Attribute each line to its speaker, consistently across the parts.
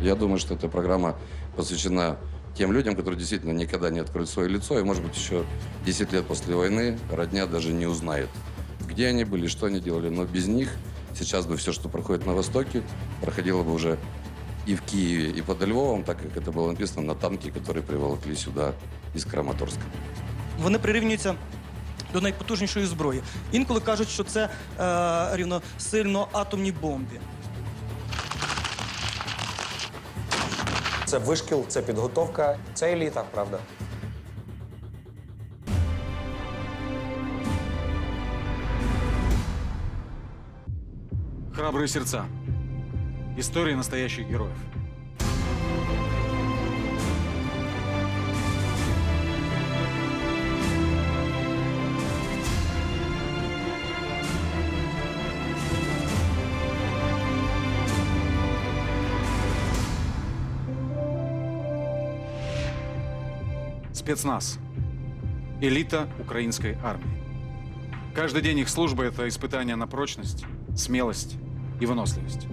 Speaker 1: Я думаю, что эта программа посвящена тем людям, которые действительно никогда не откроют свое лицо, и, может быть, еще 10 лет после войны родня даже не узнает, где они были, что они делали. Но без них сейчас бы все, что проходит на Востоке, проходило бы уже и в Киеве, и под Львовом, так как это было написано на танке, которые приволокли сюда из Краматорска.
Speaker 2: Вони прирівнюються до найпотужнішої зброї. Інколи кажуть, що це е, рівно сильно атомні бомбі.
Speaker 3: Це вишкіл, це підготовка, це еліта, правда.
Speaker 4: Храбрые сердца. Истории настоящих героев. Спецназ. Элита украинской армии. Каждый день их служба – это испытание на прочность, смелость и выносливость.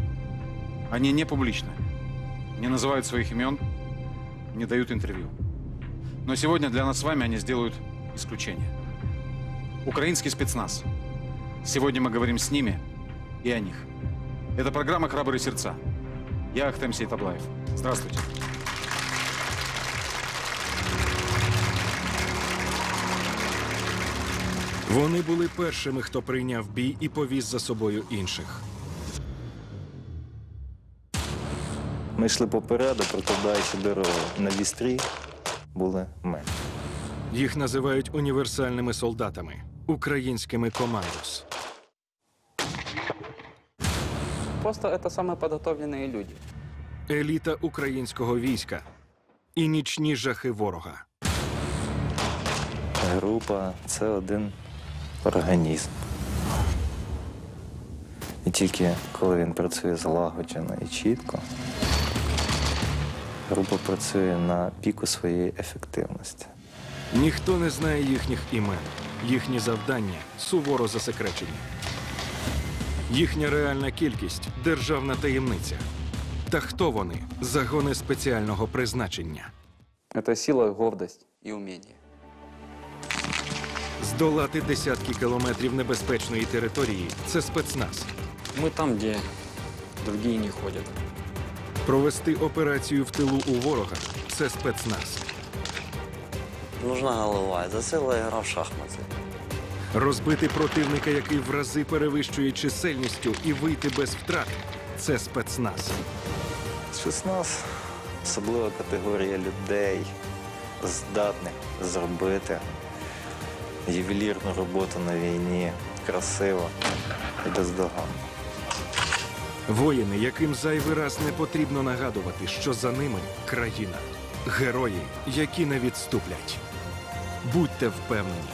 Speaker 4: Они не публичны, не называют своих имен, не дают интервью. Но сегодня для нас с вами они сделают исключение. Украинский спецназ. Сегодня мы говорим с ними и о них. Это программа «Храбрые сердца». Я Ахтем Сейтаблаев. Здравствуйте.
Speaker 5: Вони були першими, хто прийняв бій і повіз за собою інших.
Speaker 6: Ми йшли попереду, прокладаючи дорогу. На вістрі були ми.
Speaker 5: Їх називають універсальними солдатами, українськими командос.
Speaker 7: Просто это самые подготовленные люди.
Speaker 5: еліта українського війська і нічні жахи ворога.
Speaker 6: Група це один організм. І тільки коли він працює злагоджено і чітко, група працює на піку своєї ефективності.
Speaker 5: Ніхто не знає їхніх імен, їхні завдання суворо засекречені. Їхня реальна кількість державна таємниця. Та хто вони? Загони спеціального призначення.
Speaker 7: Это сила, гордость и умение.
Speaker 5: Здолати десятки кілометрів небезпечної території це спецназ.
Speaker 8: Мы там, где другие не ходят.
Speaker 5: Провести операцію в тилу у ворога це спецназ.
Speaker 9: Нужна голова. Це ціла гра в шахмати.
Speaker 5: Розбити противника, який в рази перевищує чисельністю, і вийти без втрат це спецназ.
Speaker 6: Спецназ особлива категорія людей, здатних зробити ювелірну роботу на війні красиво і бездоганно.
Speaker 5: Воїни, яким зайвий раз не потрібно нагадувати, що за ними країна, герої, які не відступлять. Будьте впевнені,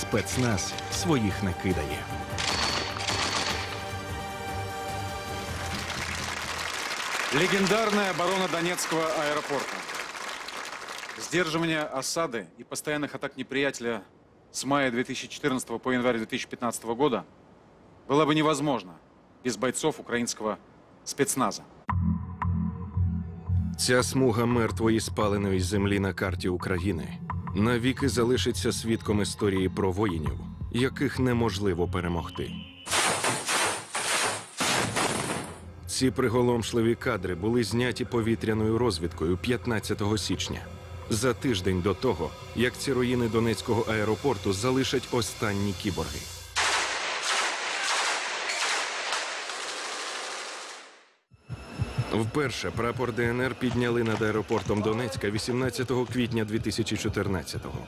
Speaker 5: спецназ своїх не кидає.
Speaker 4: Легендарная оборона Донецкого аэропорта. Сдерживание осады и постоянных атак неприятеля с мая 2014 по январь 2015 года было бы невозможно без бойцов украинского спецназа.
Speaker 5: Ця смуга мертвої спаленої землі на карті України навіки залишиться свідком історії про воїнів, яких неможливо перемогти. Ці приголомшливі кадри були зняті повітряною розвідкою 15 січня, за тиждень до того, як ці руїни Донецького аеропорту залишать останні кіборги. Вперше прапор ДНР підняли над аеропортом Донецька 18 квітня 2014-го.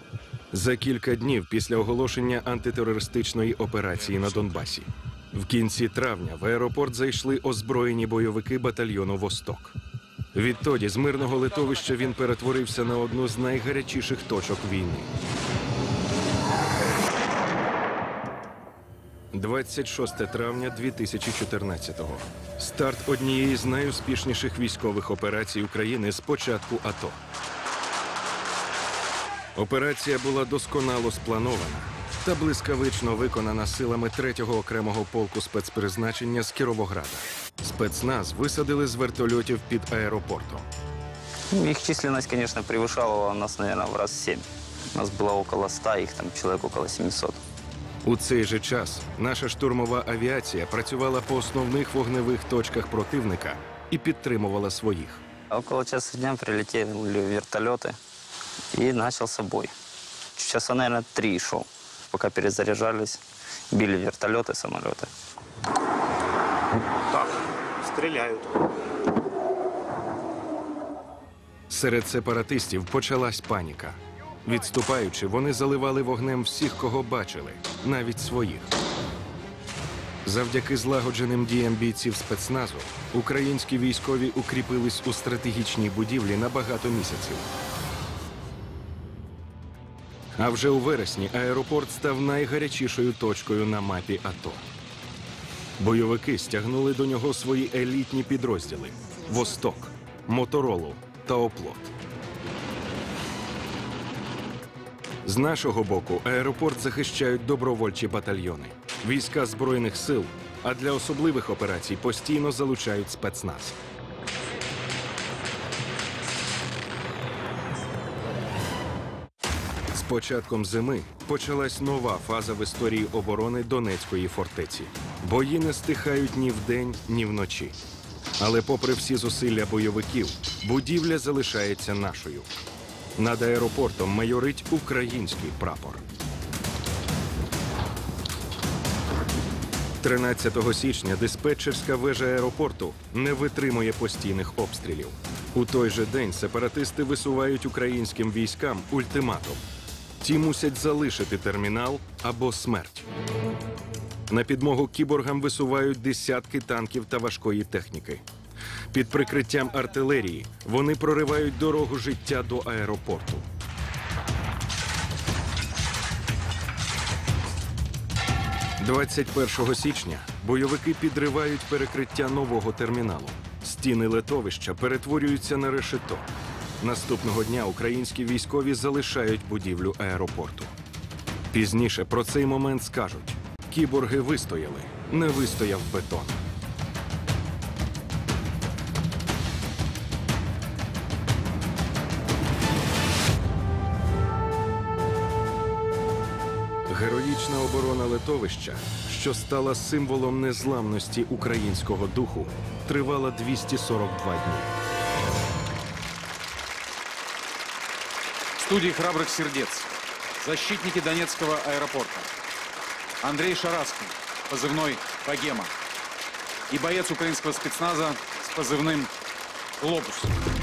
Speaker 5: За кілька днів після оголошення антитерористичної операції на Донбасі. В кінці травня в аеропорт зайшли озброєні бойовики батальйону Восток. Відтоді з мирного литовища він перетворився на одну з найгарячіших точок війни. 26 травня 2014-го. Старт однієї з найуспішніших військових операцій України з початку АТО. Операція була досконало спланована та блискавично виконана силами 3-го окремого полку спецпризначення з Кіровограда. Спецназ висадили з вертольотів під аеропортом.
Speaker 7: Ну, их численность, конечно, превышала нас, наверное, в раз семь. У нас было около 100, их там человек около 700.
Speaker 5: У цей же час наша штурмова авіація працювала по основних вогневих точках противника і підтримувала своїх.
Speaker 7: А Около часа дня прилетели вертолеты и начался бой. Часа, наверное, три шел. Пока перезаряжались, били вертолеты, самолеты.
Speaker 3: Так, стріляють.
Speaker 5: Серед сепаратистів почалась паніка. Відступаючи, вони заливали вогнем всіх, кого бачили, навіть своїх. Завдяки злагодженим діям бійців спецназу українські військові укріпились у стратегічній будівлі на багато місяців. А вже у вересні аеропорт став найгарячішою точкою на мапі АТО. Бойовики стягнули до нього свої елітні підрозділи: Восток, Моторолу та Оплот. З нашого боку аеропорт захищають добровольчі батальйони, війська збройних сил, а для особливих операцій постійно залучають спецназ. Початком зими почалась нова фаза в історії оборони Донецької фортеці. Бої не стихають ні вдень, ні вночі. Але, попри всі зусилля бойовиків, будівля залишається нашою. Над аеропортом майорить український прапор. 13 січня диспетчерська вежа аеропорту не витримує постійних обстрілів. У той же день сепаратисти висувають українським військам ультиматум. Ті мусять залишити термінал або смерть. На підмогу кіборгам висувають десятки танків та важкої техніки. Під прикриттям артилерії вони проривають дорогу життя до аеропорту. «21 січня бойовики підривають перекриття нового терміналу. Стіни летовища перетворюються на решето. Наступного дня українські військові залишають будівлю аеропорту. Пізніше про цей момент скажуть: кіборги вистояли, не вистояв бетон. Героїчна оборона литовища, що стала символом незламності українського духу, тривала 242 дні.
Speaker 4: Студии «Храбрых сердец» защитники Донецкого аэропорта. Андрей Шараскин, позывной «Богема». И боец украинского спецназа с позывным «Глобус».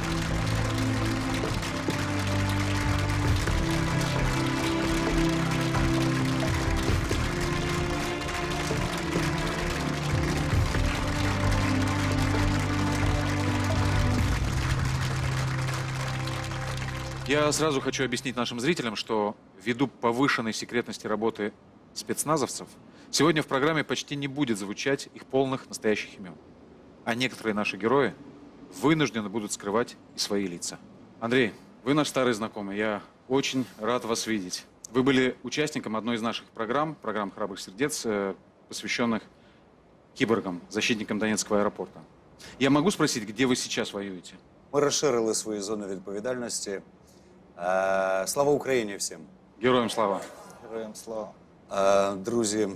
Speaker 4: Я сразу хочу объяснить нашим зрителям, что ввиду повышенной секретности работы спецназовцев, сегодня в программе почти не будет звучать их полных настоящих имен. А некоторые наши герои вынуждены будут скрывать и свои лица. Андрей, вы наш старый знакомый, я очень рад вас видеть. Вы были участником одной из наших программ, программ «Храбрых сердец», э, посвященных киборгам, защитникам Донецкого аэропорта. Я могу спросить, где вы сейчас воюете?
Speaker 3: Ми розширили свої зони відповідальності. Е, слава Україні всім!
Speaker 4: Героям слава!
Speaker 3: Героям слава! Е, друзі,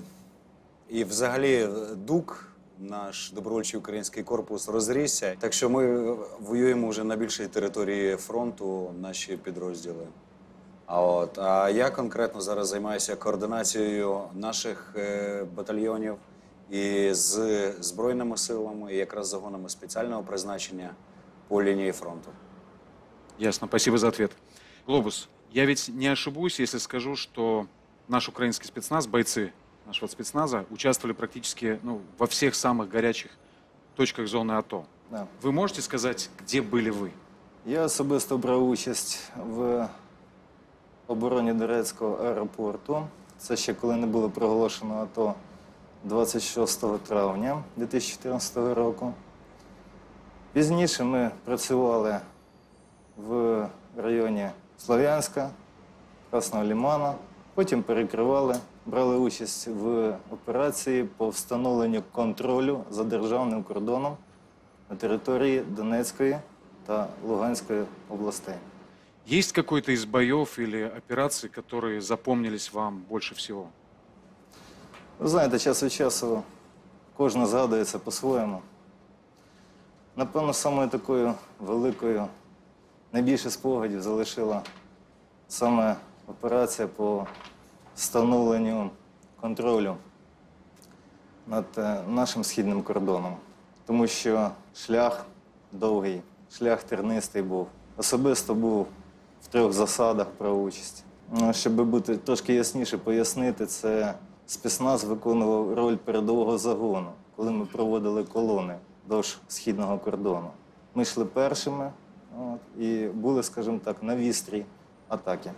Speaker 3: і взагалі е, ДУК, наш добровольчий український корпус, розрісся. Так що ми воюємо вже на більшій території фронту, наші підрозділи. А от а я конкретно зараз займаюся координацією наших е, батальйонів і з збройними силами, і якраз загонами спеціального призначення по лінії фронту.
Speaker 4: Ясно, спасибо за ответ. Глобус, я ведь не ошибусь, если скажу, что наш украинский спецназ, бойцы нашего спецназа участвовали практически ну, во всех самых горячих точках зоны АТО.
Speaker 10: Да.
Speaker 4: Вы можете сказать, где были вы?
Speaker 10: Я особисто брав участь в обороні Донецького аеропорту. Це ще коли не було проголошено АТО 26 травня 2014 року. Пізніше ми працювали в районі Слов'янська, Красного Лімана. Потім перекривали, брали участь в операції по встановленню контролю за державним кордоном на території Донецької та Луганської областей.
Speaker 4: Есть какой-то из боев или операций, которые запомнились вам больше всего?
Speaker 10: Ви знаєте, час від часу кожна згадується по-своєму. Напевно, самою такою великою, найбільше спогадів залишила саме операція по встановленню контролю над е, нашим східним кордоном. Тому що шлях довгий, шлях тернистий був. Особисто був в трьох засадах про участь. Ну, Щоб бути трошки ясніше пояснити, це спецназ виконував роль передового загону, коли ми проводили колони вдовж східного кордону. Ми йшли першими от, і були, скажімо так, на вістрі атаки.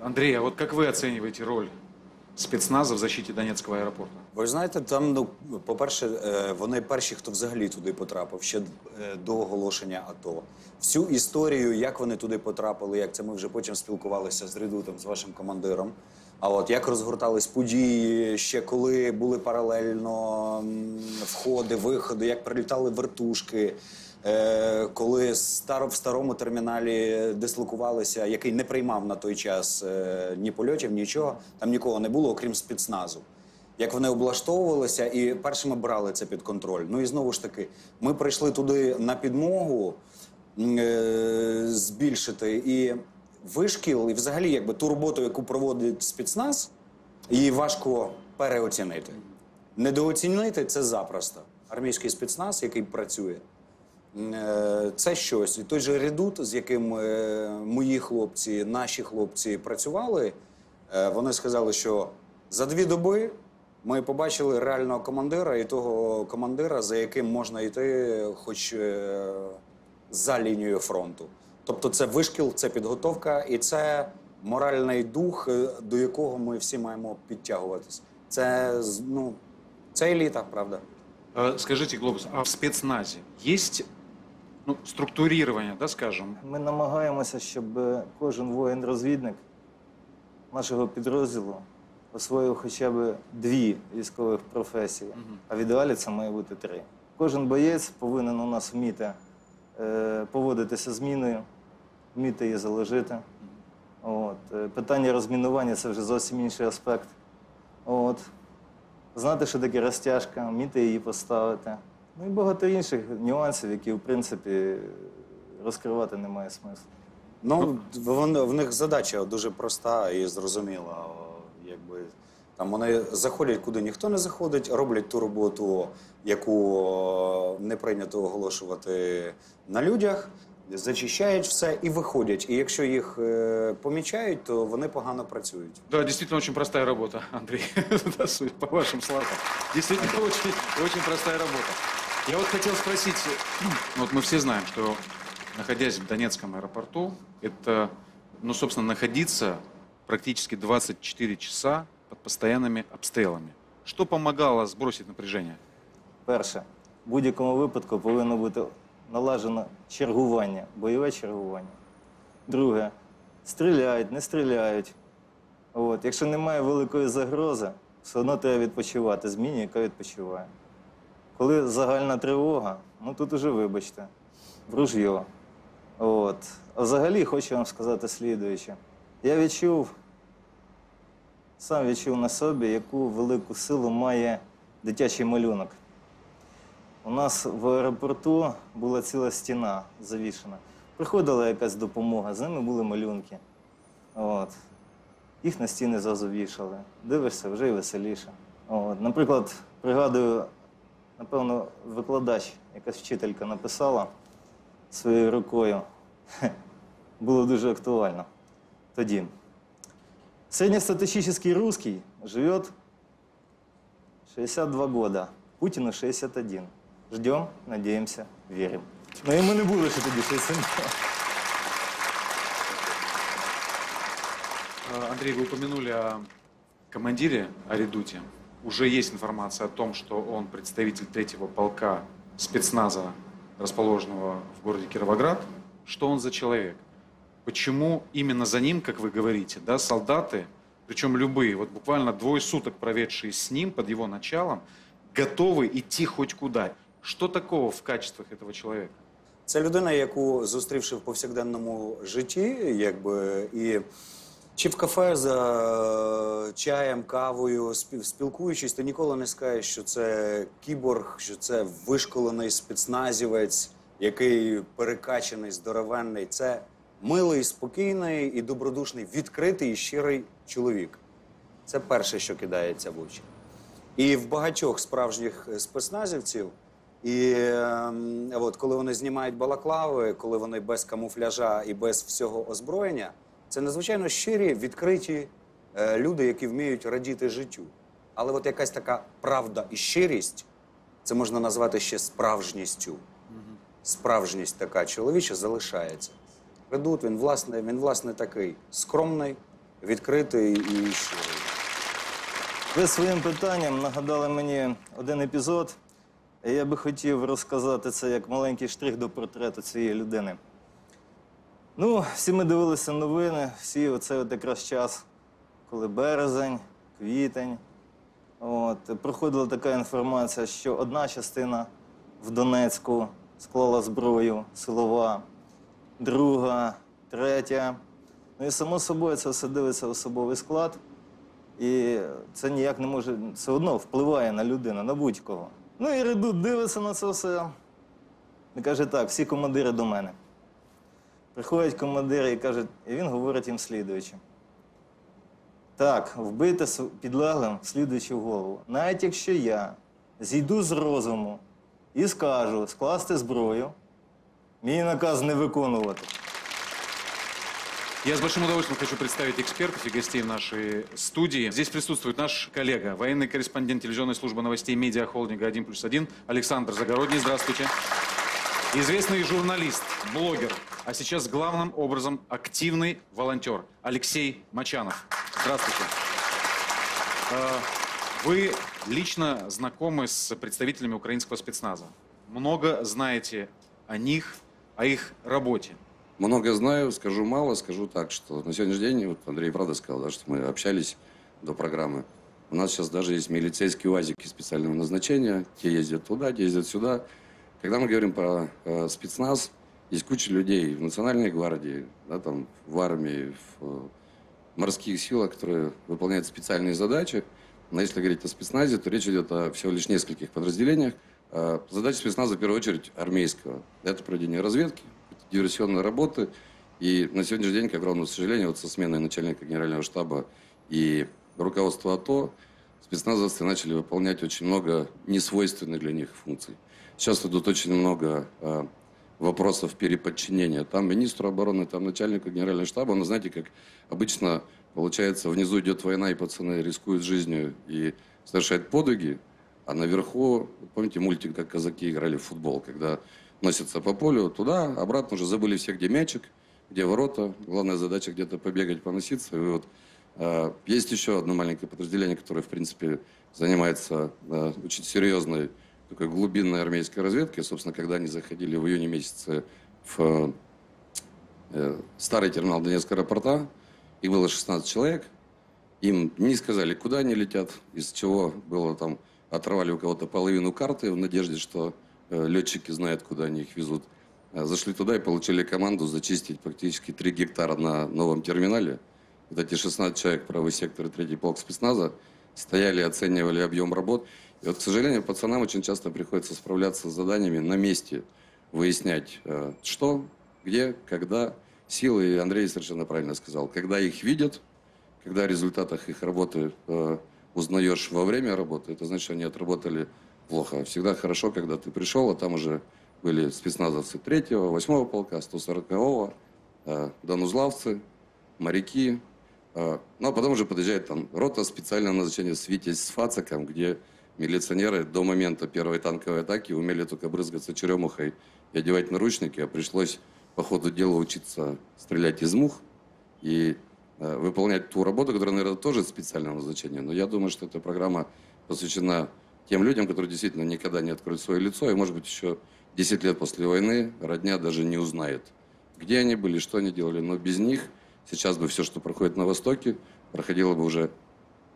Speaker 4: Андрей, а вот как вы оцениваете роль спецназа в защите Донецкого аэропорта?
Speaker 3: Ви знаєте, там, ну, по-перше, е, вони перші, хто взагалі туди потрапив, ще е, до оголошення АТО. Всю історію, як вони туди потрапили, як це ми вже потім спілкувалися з Редутом, з вашим командиром. А от як розгортались події, ще коли були паралельно м, входи, виходи, як прилітали вертушки, коли в старому терміналі дислокувалися, який не приймав на той час е, ні польотів, нічого, там нікого не було, окрім спецназу як вони облаштовувалися, і першими брали це під контроль. Ну і знову ж таки, ми прийшли туди на підмогу е, збільшити і вишкіл, і взагалі, якби ту роботу, яку проводить спецназ, її важко переоцінити. Недооцінити це запросто. Армійський спецназ, який працює, Е, Це щось. І той же редут, з яким е, мої хлопці, наші хлопці працювали, е, вони сказали, що за дві доби ми побачили реального командира і того командира, за яким можна йти хоч е, за лінією фронту. Тобто це вишкіл, це підготовка і це моральний дух, е, до якого ми всі маємо підтягуватись. Це ну, це еліта, правда.
Speaker 4: Скажите, Глобус, а в спецназе есть ну, структурирование, да, скажем,
Speaker 10: Ми намагаємося, щоб кожен воїн-розвідник нашого підрозділу освоїв хоча б дві військових професії, а в ідеалі це має бути три. Кожен боєць повинен у нас вміти е, поводитися з міною, вміти її заложити. От. е, Питання розмінування це вже зовсім інший аспект. От. Знати, що таке розтяжка, вміти її поставити. Ну і багато інших нюансів, які, в принципі, розкривати немає смислу.
Speaker 3: Ну, вон, в них задача дуже проста і зрозуміла. О, Якби, там вони заходять, куди ніхто не заходить, роблять ту роботу, яку о, не прийнято оголошувати на людях, зачищають все і виходять. І якщо їх е, помічають, то вони погано працюють.
Speaker 4: Да, действительно очень простая работа, Андрей, Да, судя по вашим словам. Действительно очень, очень простая работа. Я вот хотел спросить, ну, вот мы все знаем, что находясь в Донецком аэропорту, это, ну, собственно, находиться практически 24 часа под постоянными обстрелами. Что помогало сбросить напряжение?
Speaker 10: Перше, в будь-якому випадку повинно бути налажено чергування, бойове чергування. Друге, стріляють, не стріляють. От. Якщо немає великої загрози, все одно треба відпочивати. Зміні, яка відпочиває. Коли загальна тривога, ну тут уже вибачте, в. От. А взагалі хочу вам сказати слідуюче. Я відчув, сам відчув на собі, яку велику силу має дитячий малюнок. У нас в аеропорту була ціла стіна завішена. Приходила якась допомога, з ними були малюнки. От. Їх на стіни зразу вішали. Дивишся, вже й веселіше. От. Наприклад, пригадую, напевно, викладач, якась вчителька написала своєю рукою. Було дуже актуально тоді. Среднестатистический русский живет 62 года, Путину 61. Ждем, надеемся, верим. Ну і ми не були ще тоді 62.
Speaker 4: Э, Андрей, вы упомянули о командире, о редуте. Уже есть информация о том, что он представитель третьего полка спецназа, расположенного в городе Кировоград. Что он за человек? Почему именно за ним, как вы говорите, да, солдаты, причем любые, вот буквально двое суток проведшие с ним, под его началом, готовы идти хоть куда? Что такого в качествах этого человека?
Speaker 3: Це людина, яку зустрівши в повсякденному житті, якби і чи в кафе за чаєм, кавою, спілкуючись, ти ніколи не скажеш, що це кіборг, що це вишколений спецназівець, який перекачаний, здоровенний. Це милий, спокійний і добродушний, відкритий і щирий чоловік. Це перше, що кидається в очі. І в багатьох справжніх е, спецназівців, і ем, от, коли вони знімають балаклави, коли вони без камуфляжа і без всього озброєння, це надзвичайно щирі, відкриті е, люди, які вміють радіти життю. Але от якась така правда і щирість, це можна назвати ще справжністю. Справжність така чоловіча залишається. Редут, він власне, він власне такий скромний, відкритий і щирий.
Speaker 10: Ви своїм питанням нагадали мені один епізод. і Я би хотів розказати це як маленький штрих до портрету цієї людини. Ну, всі ми дивилися новини, всі оце от якраз час, коли березень, квітень. От, проходила така інформація, що одна частина в Донецьку склала зброю, силова, друга, третя. Ну і само собою це все дивиться особовий склад. І це ніяк не може, все одно впливає на людину, на будь-кого. Ну і редут дивиться на це все. І каже, так, всі командири до мене. Приходять командири і кажуть, і він говорить їм слідуюче. Так, вбити с- підлеглим слідуючи в голову. Навіть якщо я зійду з розуму і скажу скласти зброю, мій наказ не виконувати.
Speaker 4: Я с большим удовольствием хочу представить экспертов и гостей в нашей студии. Здесь присутствует наш коллега, военный корреспондент телевизионной службы новостей медиахолдинга 1 плюс 1 Александр Загородний. Здравствуйте. Известный журналист, блогер, а сейчас главным образом активный волонтер Алексей Мачанов. Здравствуйте. Э, Вы лично знакомы с представителями украинского спецназа. Много знаете о них, о их работе.
Speaker 1: Много знаю, скажу мало, скажу так, что на сегодняшний день, вот Андрей правда сказал, да, что мы общались до программы. У нас сейчас даже есть милицейские УАЗики специального назначения. Те ездят туда, те ездят сюда. Когда мы говорим про э, спецназ, есть куча людей в Национальной гвардии, да, там, в армии, в э, морских силах, которые выполняют специальные задачи. Но если говорить о спецназе, то речь идет о всего лишь нескольких подразделениях. Э, Задача спецназа, в первую очередь, армейского. Это проведение разведки, диверсионной работы. И на сегодняшний день, к огромному сожалению, вот со сменой начальника генерального штаба и руководства АТО, спецназовцы начали выполнять очень много несвойственных для них функций. Сейчас идут очень много э, вопросов переподчинения. Там министру обороны, там начальнику генерального штаба. Но знаете, как обычно получается, внизу идет война, и пацаны рискуют жизнью и совершают подвиги, а наверху, помните мультик, как казаки играли в футбол, когда носятся по полю, туда, обратно уже забыли все, где мячик, где ворота. Главная задача где-то побегать, поноситься. И вот э, есть еще одно маленькое подразделение, которое, в принципе, занимается э, очень серьезной такой глубинной армейской разведкой. Собственно, когда они заходили в июне месяце в э, старый терминал Донецкого аэропорта, их было 16 человек. Им не сказали, куда они летят, из чего было там, оторвали у кого-то половину карты в надежде, что э, летчики знают, куда они их везут. Э, Зашли туда и получили команду зачистить практически 3 гектара на новом терминале. Вот эти 16 человек, правый сектор и третий полк спецназа, стояли, оценивали объем работ. И вот, к сожалению, пацанам очень часто приходится справляться с заданиями на месте, выяснять, э, что, где, когда. Силы, и Андрей совершенно правильно сказал, когда их видят, когда о результатах их работы э, узнаешь во время работы, это значит, что они отработали плохо. Всегда хорошо, когда ты пришел, а там уже были спецназовцы 3-го, 8-го полка, 140-го, э, донузлавцы, моряки. э, ну, а потом уже подъезжает там рота специального назначения с Витязь с Фацаком, где милиционеры до момента первой танковой атаки умели только брызгаться черемухой и одевать наручники, а пришлось по ходу дела учиться стрелять из мух и э, выполнять ту работу, которая, наверное, тоже специального назначения. Но я думаю, что эта программа посвящена тем людям, которые действительно никогда не откроют свое лицо, и, может быть, еще 10 лет после войны родня даже не узнает, где они были, что они делали. Но без них сейчас бы все, что проходит на Востоке, проходило бы уже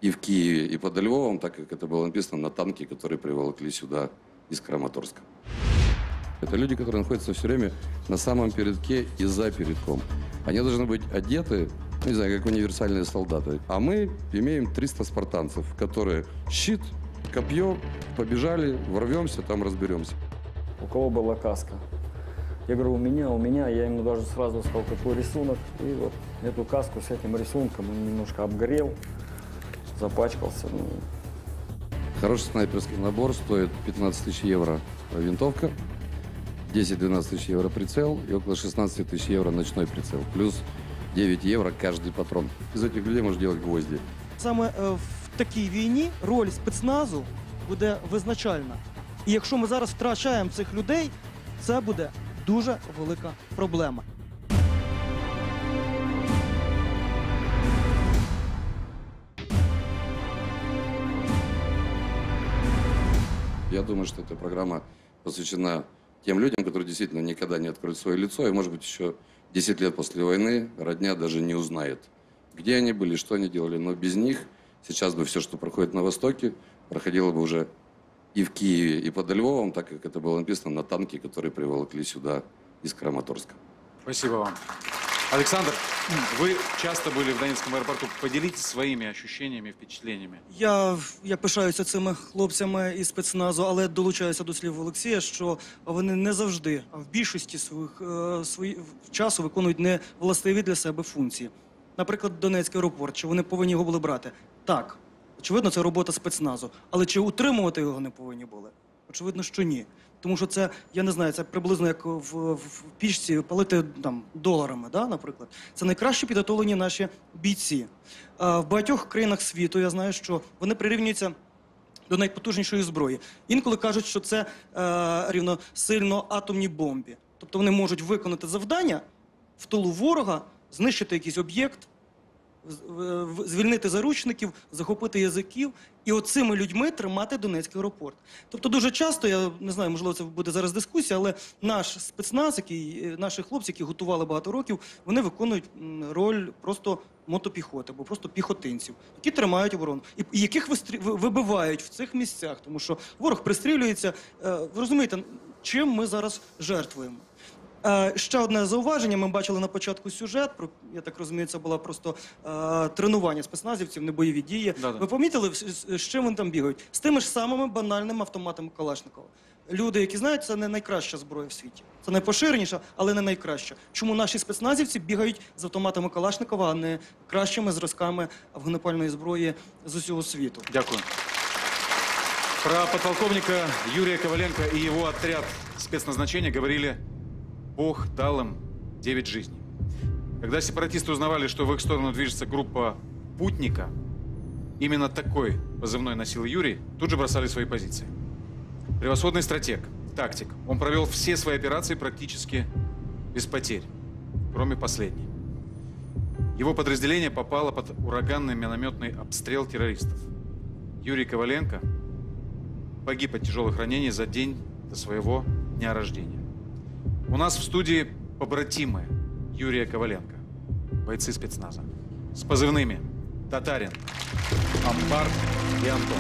Speaker 1: и в Киеве, и под Львовом, так как это было написано на танке, который приволокли сюда из Краматорска. Это люди, которые находятся все время на самом передке и за передком. Они должны быть одеты, ну, не знаю, как универсальные солдаты. А мы имеем 300 спартанцев, которые щит, копье, побежали, ворвемся, там разберемся.
Speaker 8: У кого была каска? Я говорю, у меня, у меня. Я ему даже сразу сказал, какой рисунок. И вот эту каску с этим рисунком он немножко обгорел, запачкался. Ну,
Speaker 1: Хороший снайперский набор стоит 15 тысяч евро винтовка, 10-12 тысяч евро прицел и около 16 тысяч евро ночной прицел. Плюс 9 евро каждый патрон. Из этих людей можно делать гвозди.
Speaker 2: Саме е, в такій війні роль спецназу буде визначальна. І якщо ми зараз втрачаємо цих людей, це буде дуже велика проблема.
Speaker 1: Я думаю, что эта программа посвящена тем людям, которые действительно никогда не откроют свое лицо, и, может быть, еще 10 лет после войны родня даже не узнает, где они были, что они делали. Но без них сейчас бы все, что проходит на Востоке, проходило бы уже и в Киеве, и под Львовом, так как это было написано на танке, который приволокли сюда из Краматорска.
Speaker 4: Спасибо вам. Александр, вы часто были в Донецком аэропорту. Поделитесь своими ощущениями, впечатлениями.
Speaker 2: Я, я пишаюся цими хлопцями із спецназу, але долучаюся до слів Олексія, що вони не завжди, а в більшості своїх е, свої, часу виконують не властиві для себе функції. Наприклад, Донецький аеропорт, чи вони повинні його були брати? Так, очевидно, це робота спецназу. Але чи утримувати його не повинні були? Очевидно, що ні. Тому що це, я не знаю, це приблизно як в, в, пічці палити там доларами, да, наприклад. Це найкраще підготовлені наші бійці. А в багатьох країнах світу я знаю, що вони прирівнюються до найпотужнішої зброї. Інколи кажуть, що це е, рівно сильно атомні бомбі. Тобто вони можуть виконати завдання в тилу ворога, знищити якийсь об'єкт, звільнити заручників, захопити язиків і оцими людьми тримати Донецький аеропорт. Тобто дуже часто, я не знаю, можливо, це буде зараз дискусія, але наш спецназ, який, е, наші хлопці, які готували багато років, вони виконують роль просто мотопіхоти або просто піхотинців, які тримають оборону, і, яких вибивають в цих місцях, тому що ворог пристрілюється. Е, Ви розумієте, чим ми зараз жертвуємо? Е, Ще одне зауваження. Ми бачили на початку сюжет. Про я так розумію, це було просто е, тренування спецназівців, не бойові дії.
Speaker 4: Да-да.
Speaker 2: Ви помітили, з чим вони там бігають? З тими ж самими банальними автоматами Калашникова. Люди, які знають, це не найкраща зброя в світі. Це найпоширеніша, але не найкраща. Чому наші спецназівці бігають з автоматами Калашникова, а не кращими зразками вогнепальної зброї з усього світу?
Speaker 4: Дякую. Про подполковника Юрия Коваленко и его отряд спецназначения говорили, Бог дал им 9 жизней. Когда сепаратисты узнавали, что в их сторону движется группа «Путника», именно такой позывной носил Юрий, тут же бросали свои позиции. Превосходный стратег, тактик. Он провел все свои операции практически без потерь, кроме последней. Его подразделение попало под ураганный минометный обстрел террористов. Юрий Коваленко погиб от тяжелых ранений за день до своего дня рождения. У нас в студии побратимы Юрия Коваленко, бойцы спецназа, с позывными Татарин, Амбар и Антон.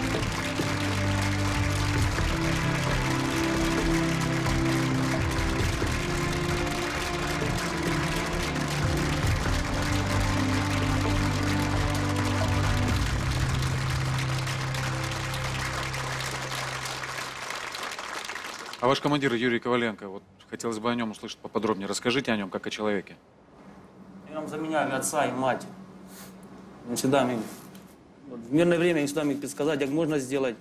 Speaker 4: А ваш командир Юрий Коваленко, вот хотелось бы о нем услышать поподробнее. Расскажите о нем, как о человеке.
Speaker 11: Я вам заменяю отца и мать. Он всегда міг, от в мирне время він всегда міг підсказати, як можна зробити,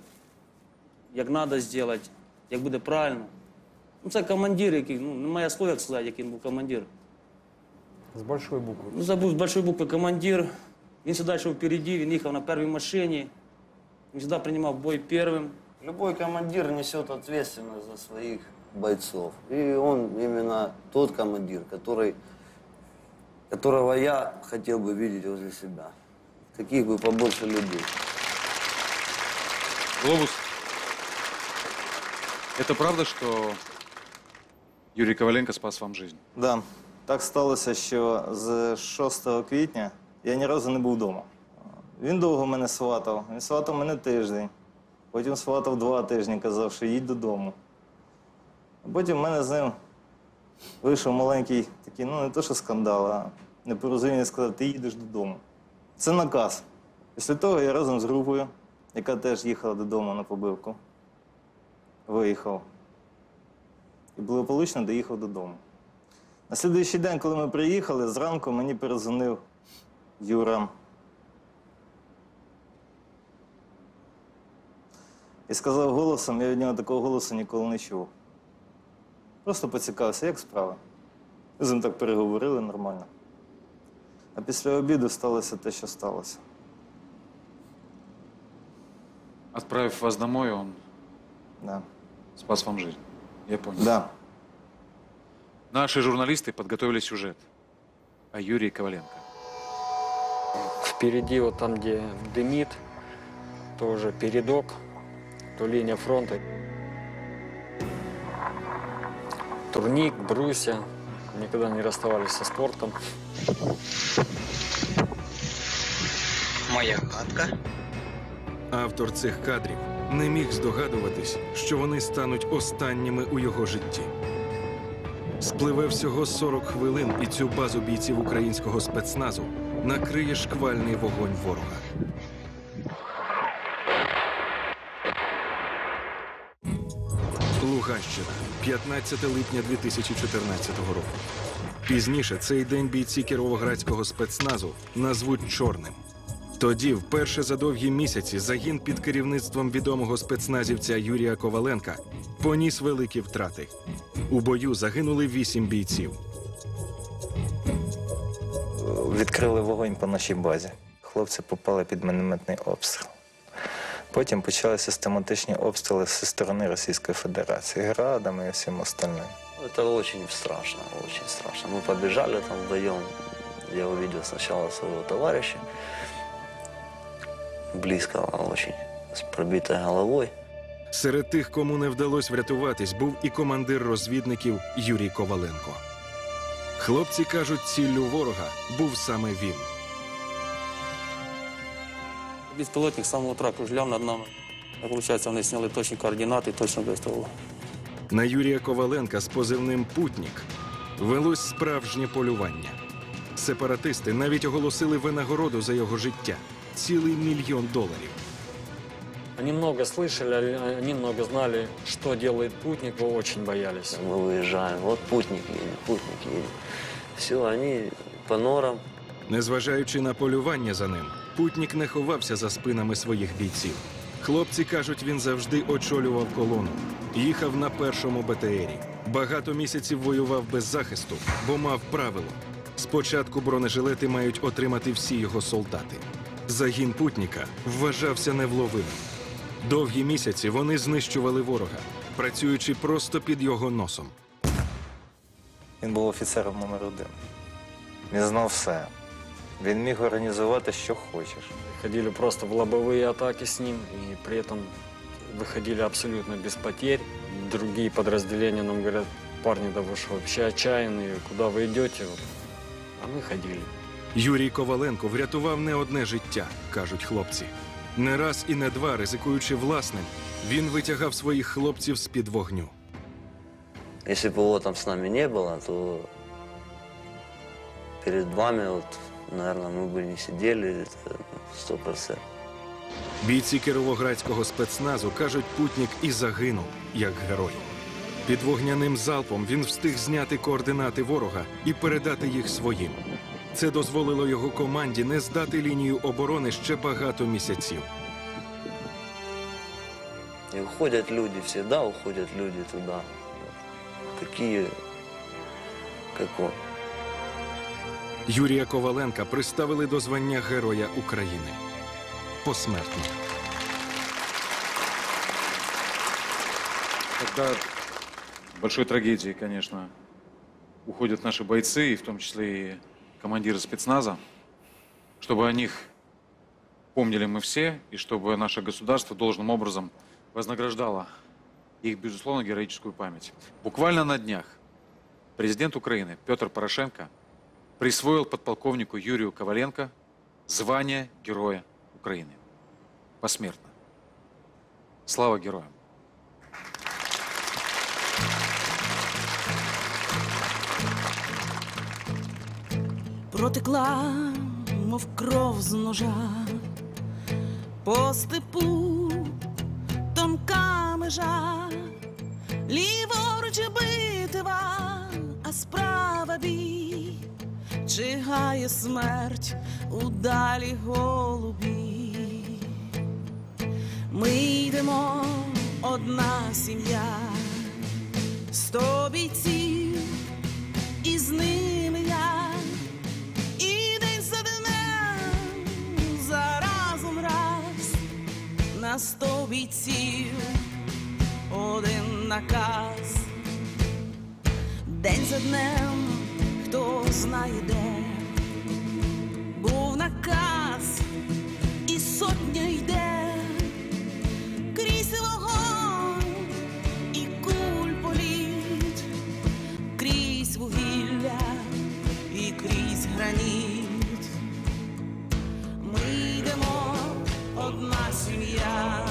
Speaker 11: як треба зробити, як буде правильно. Ну, це командир, який, ну, немає слова, як сказати, який він був командир.
Speaker 8: с большой буквы.
Speaker 11: Ну, забув з большої букви командир. Він завжди йшов впереді, він їхав на першій машині. Він завжди приймав бой першим.
Speaker 9: Любой командир несет ответственность за своих бойцов. И он именно тот командир, который, которого я хотел бы видеть возле себя. Таких бы побольше людей.
Speaker 4: Глобус, это правда, что Юрий Коваленко спас вам жизнь?
Speaker 10: Да, так сталося, що з 6 квітня я ні разу не був вдома. Він довго мене сватав, він сватав мене тиждень. Потім сватав два тижні, казав, що їдь додому. А потім в мене з ним вийшов маленький такий, ну не то, що скандал, а непорозуміння сказав, ти їдеш додому. Це наказ. Після того я разом з групою, яка теж їхала додому на побивку, виїхав. І благополучно доїхав додому. На слідуючий день, коли ми приїхали, зранку мені перезвонив Юра. І сказав голосом, я від нього такого голосу ніколи не чув. Просто поцікавився, як справи. Ми з ним так переговорили нормально. А після обіду сталося те, що сталося.
Speaker 4: Отправив вас домой, он
Speaker 10: Да.
Speaker 4: спас вам жизнь. Я понял.
Speaker 10: Да.
Speaker 4: Наши журналисты подготовили сюжет о Юрии Коваленко.
Speaker 8: Впереди, вот там, где дымит, тоже передок, то линия фронта. Турник, брусья. Никогда не расставались со спортом.
Speaker 12: Моя хатка.
Speaker 5: Автор цих кадрів не міг здогадуватись, що вони стануть останніми у його житті. Спливе всього 40 хвилин, і цю базу бійців українського спецназу накриє шквальний вогонь ворога. Луганщина, 15 липня 2014 року. Пізніше цей день бійці Кіровоградського спецназу назвуть чорним. Тоді, вперше за довгі місяці, загін під керівництвом відомого спецназівця Юрія Коваленка поніс великі втрати. У бою загинули вісім бійців.
Speaker 6: Відкрили вогонь по нашій базі. Хлопці попали під мінометний обстріл. Потім почали систематичні обстріли зі сторони Російської Федерації, градами і всім остальним.
Speaker 9: Это очень страшно, очень страшно. Мы побежали там вдвоем. Я увидел сначала своего товарища, близкого очень, с пробитой головой.
Speaker 5: Серед тих, кому не вдалося врятуватись, був і командир розвідників Юрій Коваленко. Хлопці кажуть, ціллю ворога був саме він.
Speaker 11: Безпілотник з самого утра кружляв над нами. Получається, вони зняли точні координати, точно виставили.
Speaker 5: На Юрія Коваленка з позивним Путнік велось справжнє полювання. Сепаратисти навіть оголосили винагороду за його життя цілий мільйон доларів.
Speaker 8: Они много слышали, они много знали, что делает путник, его очень боялись.
Speaker 9: Мы выезжаем, вот путник едет, путник едет. Все, они по норам.
Speaker 5: Незважаючи на полювання за ним, Путнік не ховався за спинами своїх бійців. Хлопці кажуть, він завжди очолював колону, їхав на першому БТРі. Багато місяців воював без захисту, бо мав правило: спочатку бронежилети мають отримати всі його солдати. Загін Путніка вважався невловимим. Довгі місяці вони знищували ворога, працюючи просто під його носом.
Speaker 6: Він був офіцером номер один. Він знав все. Він міг організувати, що хочеш.
Speaker 8: Ходили просто в лобовые атаки с ним, и при этом выходили абсолютно без потерь. Другие подразделения нам говорят, парни, да вы что, вообще отчаянные, куда вы идете? Вот. А мы ходили.
Speaker 5: Юрій Коваленко врятував не одне життя, кажуть хлопці. Не раз і не два, ризикуючи власним, він витягав своїх хлопців з-під вогню.
Speaker 9: Если бы его там с нами не было, то перед вами, вот, наверное, мы бы не сидели, это сто процентов.
Speaker 5: Бійці Кіровоградського спецназу кажуть, Путнік і загинув як герой. Під вогняним залпом він встиг зняти координати ворога і передати їх своїм. Це дозволило його команді не здати лінію оборони ще багато місяців.
Speaker 9: И уходят люди, всегда уходят люди туда. Такие, как он.
Speaker 5: Юрія Коваленка приставили до звання Героя України. Посмертно.
Speaker 4: Когда большой трагедии, конечно, уходят наши бойцы, и в том числе и командиры спецназа, чтобы о них помнили мы все, и чтобы наше государство должным образом вознаграждало их, безусловно, героическую память. Буквально на днях президент Украины Петр Порошенко присвоил подполковнику Юрию Коваленко звание Героя Украины. Посмертно. Слава героям!
Speaker 13: Протекла, мов кров з ножа, по степу тонка межа, ліворуч битва, а справа бій, чигає смерть у далі голубі. Ми йдемо одна сім'я, сто бійців, і з ними я. І день за днем, за разом раз на сто бійців один наказ. День за днем, хто знає де, був наказ, і сотня йде. Крізь вогонь і куль політ, крізь вугілля і крізь граніт. Ми йдемо одна сім'я,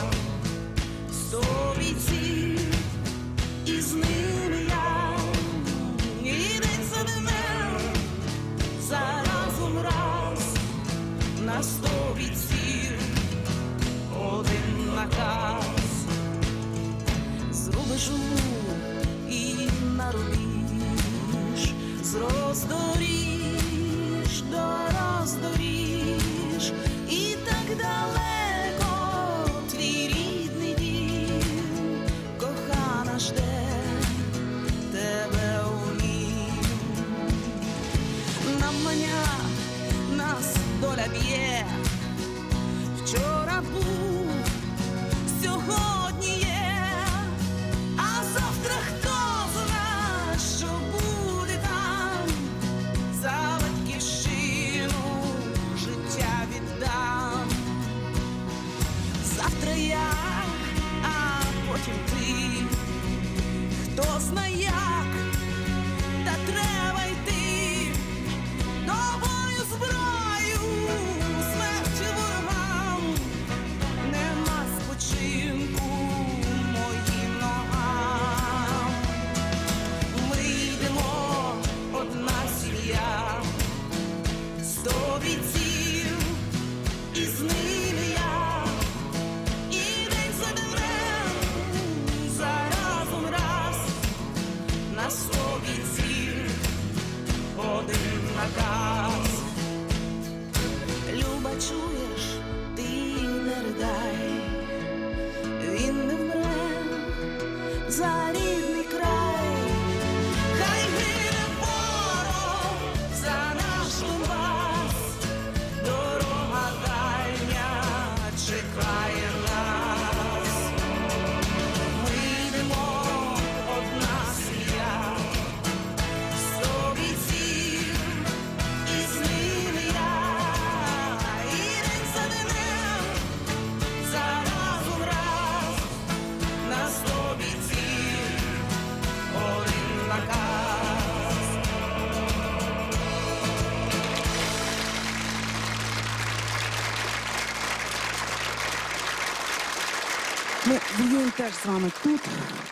Speaker 14: теж з вами тут,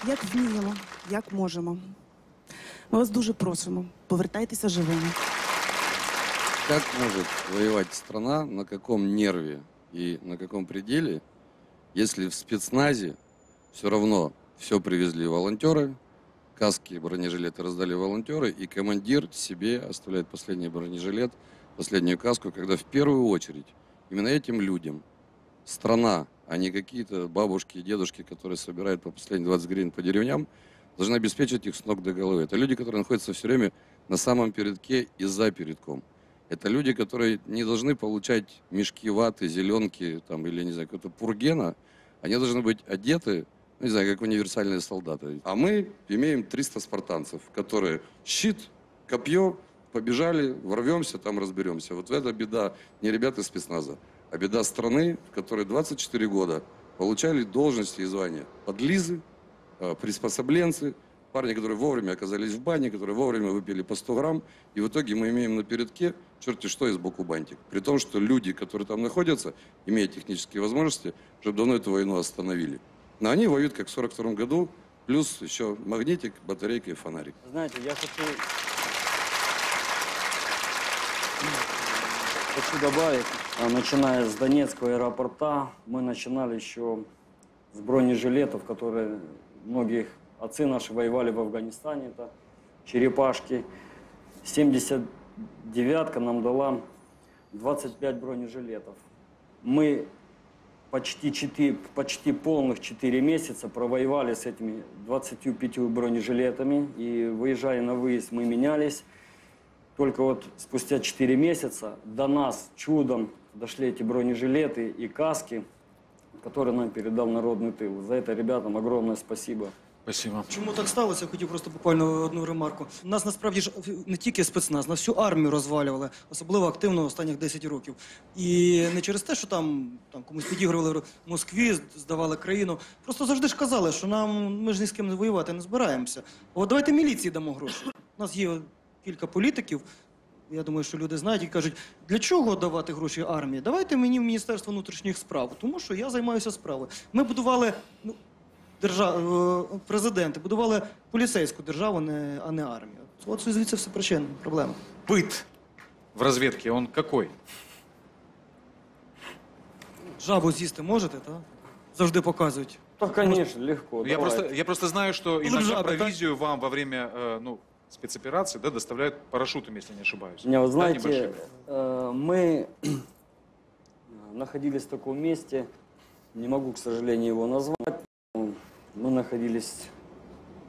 Speaker 14: як вміємо, як можемо. Ми вас дуже просимо, повертайтеся живими.
Speaker 1: Как может воевать страна, на каком нерве и на каком пределе, если в спецназе все равно все привезли волонтеры, каски и бронежилеты раздали волонтеры, и командир себе оставляет последний бронежилет, последнюю каску, когда в первую очередь именно этим людям страна, а не какие-то бабушки и дедушки, которые собирают по последние 20 гривен по деревням, должны обеспечить их с ног до головы. Это люди, которые находятся все время на самом передке и за передком. Это люди, которые не должны получать мешки ваты, зеленки там, или, не знаю, какого-то пургена. Они должны быть одеты, ну, не знаю, как универсальные солдаты. А мы имеем 300 спартанцев, которые щит, копье, побежали, ворвемся, там разберемся. Вот это беда не ребят из спецназа, а беда страны, в которой 24 года получали должности и звания. Подлизы, э, приспособленцы, парни, которые вовремя оказались в бане, которые вовремя выпили по 100 грамм, и в итоге мы имеем на передке черти что и сбоку бантик. При том, что люди, которые там находятся, имея технические возможности, уже давно эту войну остановили. Но они воюют, как в 42 году, плюс еще магнитик, батарейка и фонарик.
Speaker 8: Знаете, я хочу... Хочу добавить, а, начиная с Донецкого аэропорта, мы начинали еще с бронежилетов, которые многих отцы наши воевали в Афганистане, это черепашки. 79-ка нам дала 25 бронежилетов. Мы почти, 4, почти полных 4 месяца провоевали с этими 25 бронежилетами. И выезжая на выезд, мы менялись. Только вот спустя 4 месяца до нас чудом дошли эти бронежилеты и каски, которые нам передал Народный тыл. За это ребятам огромное спасибо.
Speaker 4: Спасибо.
Speaker 2: Чому так сталося? Я хотів просто буквально одну ремарку. Нас насправді ж не тільки спецназ, на всю армію розвалювали, особливо активно останніх 10 років. І не через те, що там, там комусь підігрували в Москві, здавали країну. Просто завжди ж казали, що нам ми ж ні з ким не воювати не збираємося. От давайте міліції дамо гроші. У нас є кілька політиків. Я думаю, що люди знають і кажуть, для чого давати гроші армії? Давайте мені в Міністерство внутрішніх справ, тому що я займаюся справою. Ми будували ну, держа... е, президенти будували поліцейську державу, не- а не армію. От звідси все причина, проблема.
Speaker 4: Быт в разведке, он какой?
Speaker 2: Жабу з'їсти можете, так? Завжди показують.
Speaker 8: Да, конечно, легко.
Speaker 4: Я
Speaker 8: давайте.
Speaker 4: просто, я просто знаю, что
Speaker 2: Ну,
Speaker 4: иногда
Speaker 2: жабы, так?
Speaker 4: провизию вам во время э, ну, спецоперации да, доставляют парашютами, если не ошибаюсь.
Speaker 8: Не, вы
Speaker 4: Да,
Speaker 8: знаете,
Speaker 4: небольшими.
Speaker 8: э, мы находились в таком месте, не могу, к сожалению, его назвать. Мы находились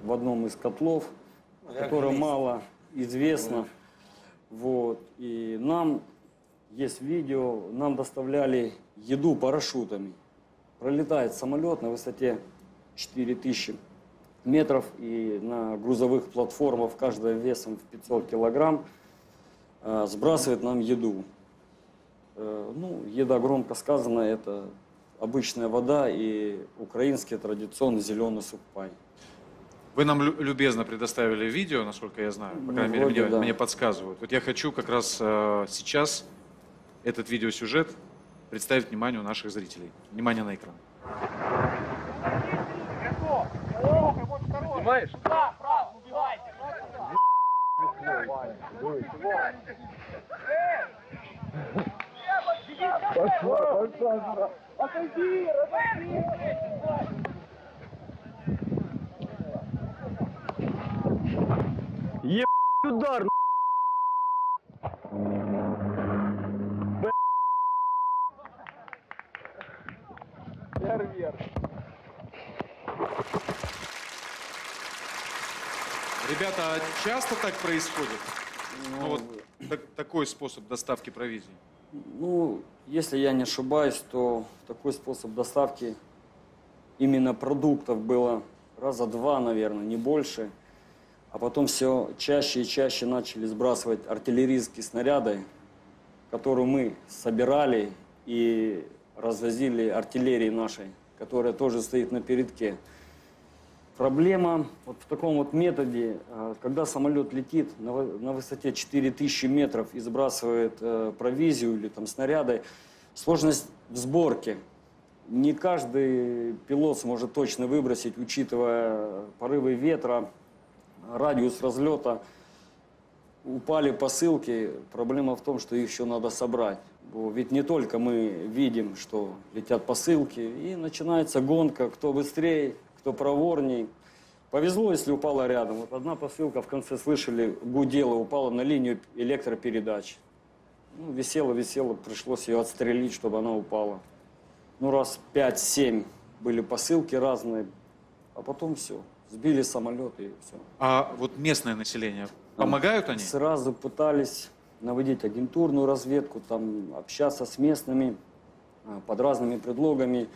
Speaker 8: в одном из котлов, которое мало известно. Вот. И нам, есть видео, нам доставляли еду парашютами. Пролетает самолет на высоте 4000 метров и на грузовых платформах, каждая весом в 500 килограмм, э, сбрасывает нам еду. Э, Ну, еда, громко сказано, это обычная вода и украинский традиционный зеленый сухпай.
Speaker 4: Вы нам лю- любезно предоставили видео, насколько я знаю, по
Speaker 8: Ну,
Speaker 4: крайней мере,
Speaker 8: вроде
Speaker 4: мне,
Speaker 8: да.
Speaker 4: мне подсказывают. Вот я хочу как раз э, сейчас этот видеосюжет представить вниманию наших зрителей. Внимание на экран.
Speaker 15: Понимаешь? Отойди, отойди! Е удар! Вверх.
Speaker 4: Ребята, а часто так происходит? Ну, вот так- такой способ доставки провизии.
Speaker 8: Ну, если я не ошибаюсь, то такой способ доставки именно продуктов было раза два, наверное, не больше. А потом все чаще и чаще начали сбрасывать артиллерийские снаряды, которые мы собирали и развозили артиллерии нашей, которая тоже стоит на передке. Проблема вот в таком вот методе, э, когда самолет летит на вы- на высоте 4000 метров и сбрасывает э, провизию или там снаряды, сложность в сборке. Не каждый пилот сможет точно выбросить, учитывая порывы ветра, радиус разлета. Упали посылки, проблема в том, что их еще надо собрать. Ведь не только мы видим, что летят посылки, и начинается гонка, кто быстрее, кто проворней. Повезло, если упала рядом. Вот одна посылка в конце слышали, гудела, упала на линию электропередач. Ну, висела, висела, пришлось ее отстрелить, чтобы она упала. Ну, раз 5-7 были посылки разные, а потом все. Сбили самолет и все.
Speaker 4: А вот местное население, помогают они?
Speaker 8: Сразу пытались наводить агентурную разведку, там, общаться с местными а, под разными предлогами.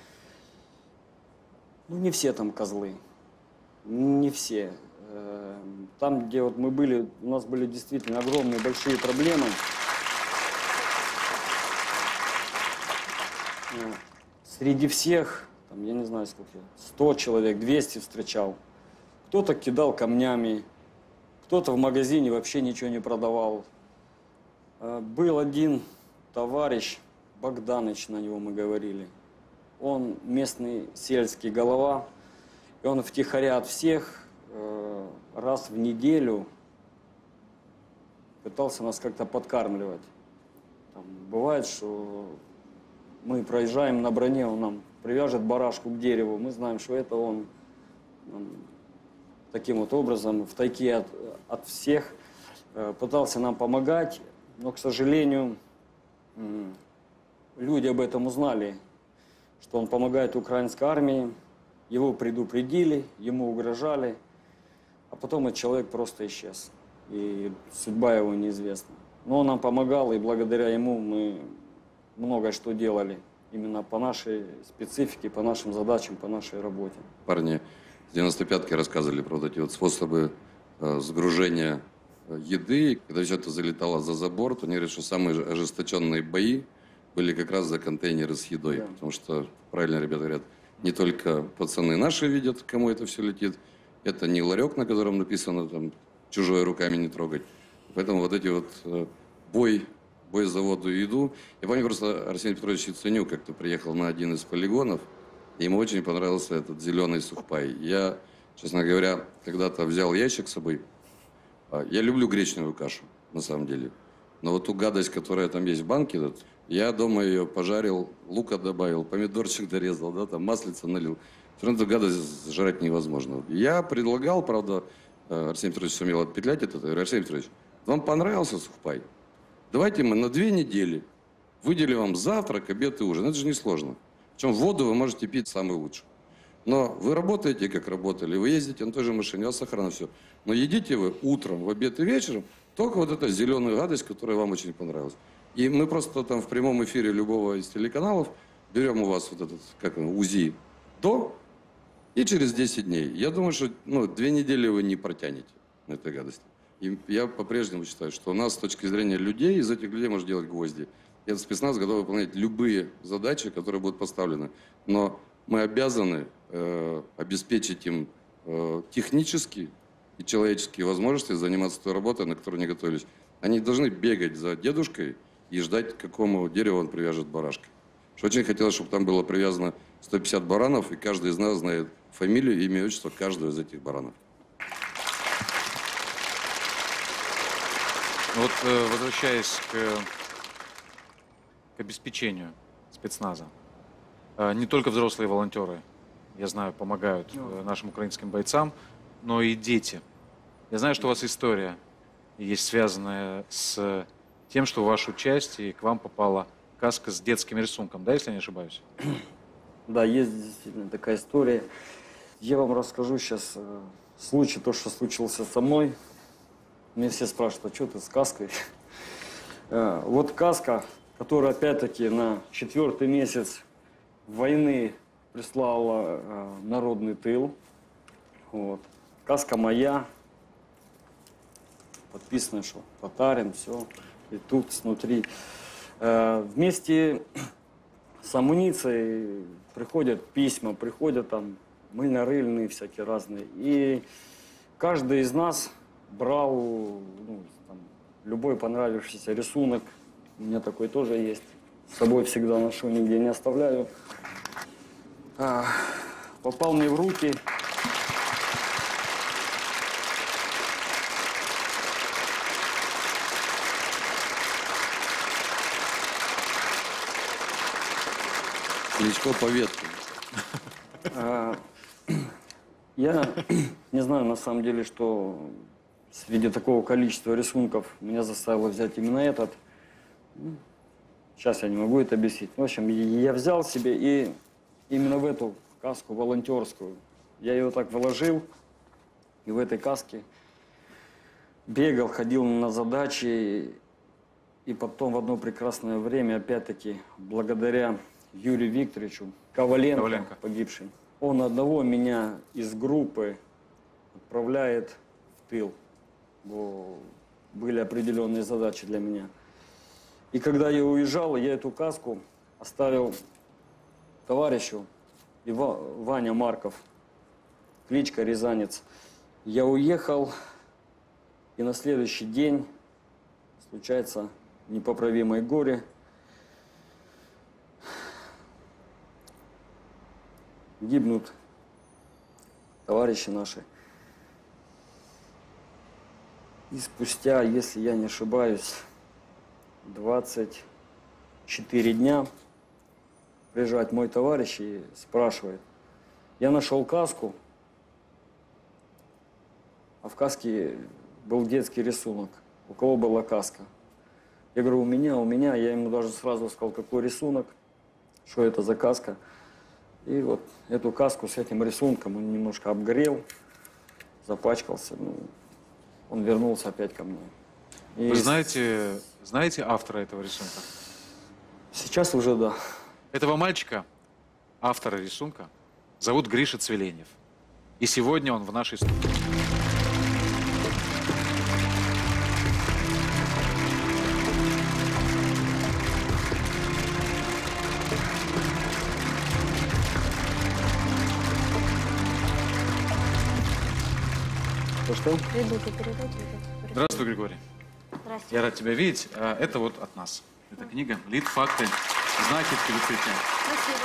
Speaker 8: Ну, не все там козлы. Не все. Э, Там, где вот мы были, у нас были действительно огромные, большие проблемы. Э, Среди всех, там, я не знаю сколько, 100 человек, 200 встречал. Кто-то кидал камнями, кто-то в магазине вообще ничего не продавал. Э, Был один товарищ, Богданыч на него мы говорили. Он местный сельский голова. И он втихаря от всех э, раз в неделю пытался нас как-то подкармливать. Там бывает, что мы проезжаем на броне, он нам привяжет барашку к дереву, мы знаем, что это он М, таким вот образом в тайке от, от всех э, пытался нам помогать, но, к сожалению, люди об этом узнали, что он помогает украинской армии, его предупредили, ему угрожали, а потом этот человек просто исчез, и судьба его неизвестна. Но он нам помогал, и благодаря ему мы многое что делали именно по нашей специфике, по нашим задачам, по нашей работе.
Speaker 1: Парни с 95-ки рассказывали про вот эти вот способы э, сгружения э, еды. Когда все это залетало за забор, то они говорят, что самые ожесточенные бои были как раз за контейнеры с едой.
Speaker 8: Да.
Speaker 1: Потому что, правильно ребята говорят, не только пацаны наши видят, кому это все летит. Это не ларек, на котором написано там чужое руками не трогать. Поэтому вот эти вот э, бой, бой за воду и еду. Я помню просто Арсений Петрович Яценюк как-то приехал на один из полигонов, и ему очень понравился этот зеленый сухпай. Я, честно говоря, когда-то взял ящик с собой. А, Я люблю гречневую кашу, на самом деле. Но вот ту гадость, которая там есть в банке, вот, я дома ее пожарил, лука добавил, помидорчик дорезал, да, там маслица налил. Все равно гадость жрать невозможно. Я предлагал, правда, э, Арсений Петрович сумел отпетлять это. Говорю, Арсений Петрович, вам понравился сухпай? Давайте мы на две недели выделим вам завтрак, обед и ужин. Это же несложно. Причем воду вы можете пить самый лучший. Но вы работаете, как работали, вы ездите на той же машине, у вас охрана, все. Но едите вы утром, в обед и вечером только вот эту зеленую гадость, которая вам очень понравилась. И мы просто там в прямом эфире любого из телеканалов берем у вас вот этот, как он, УЗИ до и через 10 дней. Я думаю, что ну, две недели вы не протянете на этой гадости. И я по-прежнему считаю, что у нас с точки зрения людей, из этих людей можно делать гвозди. Этот спецназ готов выполнять любые задачи, которые будут поставлены. Но мы обязаны э, обеспечить им э, технические и человеческие возможности заниматься той работой, на которую они готовились. Они должны бегать за дедушкой и ждать, к какому дереву он привяжет барашка. Что очень хотелось, чтобы там было привязано 150 баранов, и каждый из нас знает фамилию, имя и отчество каждого из этих баранов.
Speaker 4: Ну Вот э, возвращаясь к, к обеспечению спецназа, э, не только взрослые волонтеры, я знаю, помогают э, нашим украинским бойцам, но и дети. Я знаю, что у вас история есть связанная с тем, что в вашу часть и к вам попала каска с детским рисунком, да, если я не ошибаюсь?
Speaker 8: Да, есть действительно такая история. Я вам расскажу сейчас случай, то, что случился со мной. Мне все спрашивают, а что ты с каской? Э, Вот каска, которая опять-таки на четвертый месяц войны прислала э, народный тыл. Вот. Каска моя, подписано, что татарин, все. И тут снутри. Э, Вместе с амуницией приходят письма, приходят там мыльно-рыльные всякие разные. И каждый из нас брал ну, там, любой понравившийся рисунок. У меня такой тоже есть. С собой всегда ношу, нигде не оставляю. А, попал мне в руки.
Speaker 1: Кличко по ветке.
Speaker 8: А, Я не знаю на самом деле, что среди такого количества рисунков меня заставило взять именно этот. Ну, Сейчас я не могу это объяснить. В общем, я взял себе и именно в эту каску волонтерскую. Я ее так вложил, и в этой каске бегал, ходил на задачи. И потом в одно прекрасное время, опять-таки, благодаря Юрию Викторовичу Коваленко,
Speaker 4: Коваленко.
Speaker 8: погибшим, он одного меня из группы отправляет в тыл. Были определенные задачи для меня. И когда я уезжал, я эту каску оставил товарищу Ива- Ваня Марков, кличка Рязанец. Я уехал, и на следующий день случается непоправимое горе. Гибнут товарищи наши. И спустя, если я не ошибаюсь, 24 дня приезжает мой товарищ и спрашивает. Я нашел каску, а в каске был детский рисунок. У кого была каска? Я говорю, у меня, у меня. Я ему даже сразу сказал, какой рисунок, что это за каска. И вот эту каску с этим рисунком он немножко обгорел, запачкался. Ну, он вернулся опять ко мне. И
Speaker 4: Вы знаете, знаете автора этого рисунка?
Speaker 8: Сейчас уже да.
Speaker 4: Этого мальчика, автора рисунка, зовут Гриша Цвеленев. И сегодня он в нашей студии.
Speaker 16: Ведут.
Speaker 4: Здравствуй, Григорий.
Speaker 16: Здравствуйте.
Speaker 4: Я рад тебя видеть. А, Это вот от нас. Это книга «Лид. Факты. Знаки в перецветия».
Speaker 16: Спасибо.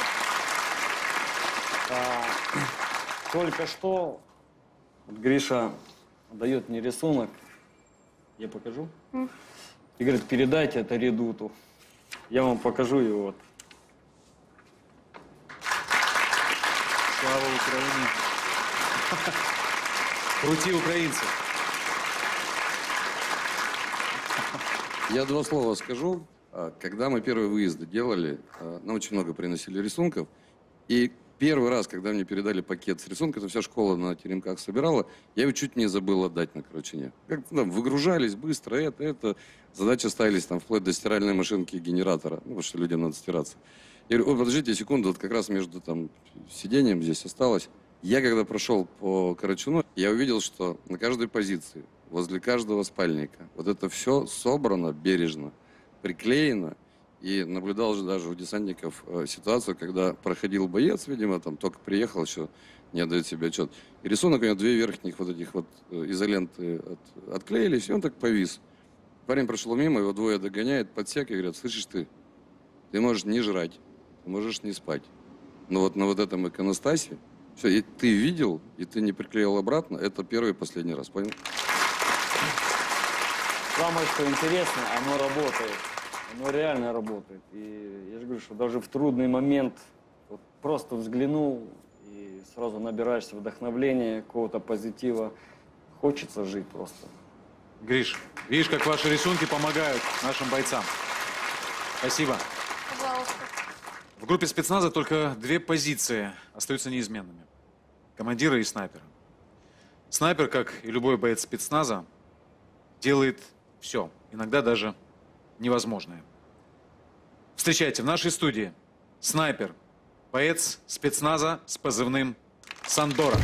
Speaker 8: А, только что Гриша дает мне рисунок. Я покажу. И говорит, передайте это редуту. Я вам покажу его. Вот.
Speaker 4: Слава Украине. Крути украинцев.
Speaker 1: Я два слова скажу. А, Когда мы первые выезды делали, а, нам очень много приносили рисунков. И первый раз, когда мне передали пакет с рисунком, это вся школа на теремках собирала, я его чуть не забыл отдать на Кручине. Как ну, там, выгружались быстро, это, это. Задачи ставились там вплоть до стиральной машинки и генератора, ну, потому что людям надо стираться. Я говорю, подождите секунду, вот как раз между там сиденьем здесь осталось. Я когда прошел по Карачуну, я увидел, что на каждой позиции, возле каждого спальника, вот это все собрано бережно, приклеено. И наблюдал же даже у десантников э, ситуацию, когда проходил боец, видимо, там только приехал, еще не отдает себе отчет. И рисунок у него две верхних вот этих вот э, изоленты от- отклеились, и он так повис. Парень прошел мимо, его двое догоняет, подсек и говорят, слышишь ты, ты можешь не жрать, ты можешь не спать. Но вот на вот этом иконостасе, все, и ты видел, и ты не приклеил обратно, это первый и последний раз, понял?
Speaker 8: Самое, что интересно, оно работает. Оно реально работает. И я же говорю, что даже в трудный момент вот просто взглянул и сразу набираешься вдохновения, какого-то позитива. Хочется жить просто.
Speaker 4: Гриш, видишь, как ваши рисунки помогают нашим бойцам. Спасибо.
Speaker 16: Пожалуйста.
Speaker 4: В группе спецназа только две позиции остаются неизменными. Командира и снайпера. Снайпер, как и любой боец спецназа, делает все, иногда даже невозможное. Встречайте в нашей студии снайпер, боец спецназа с позывным «Сандора».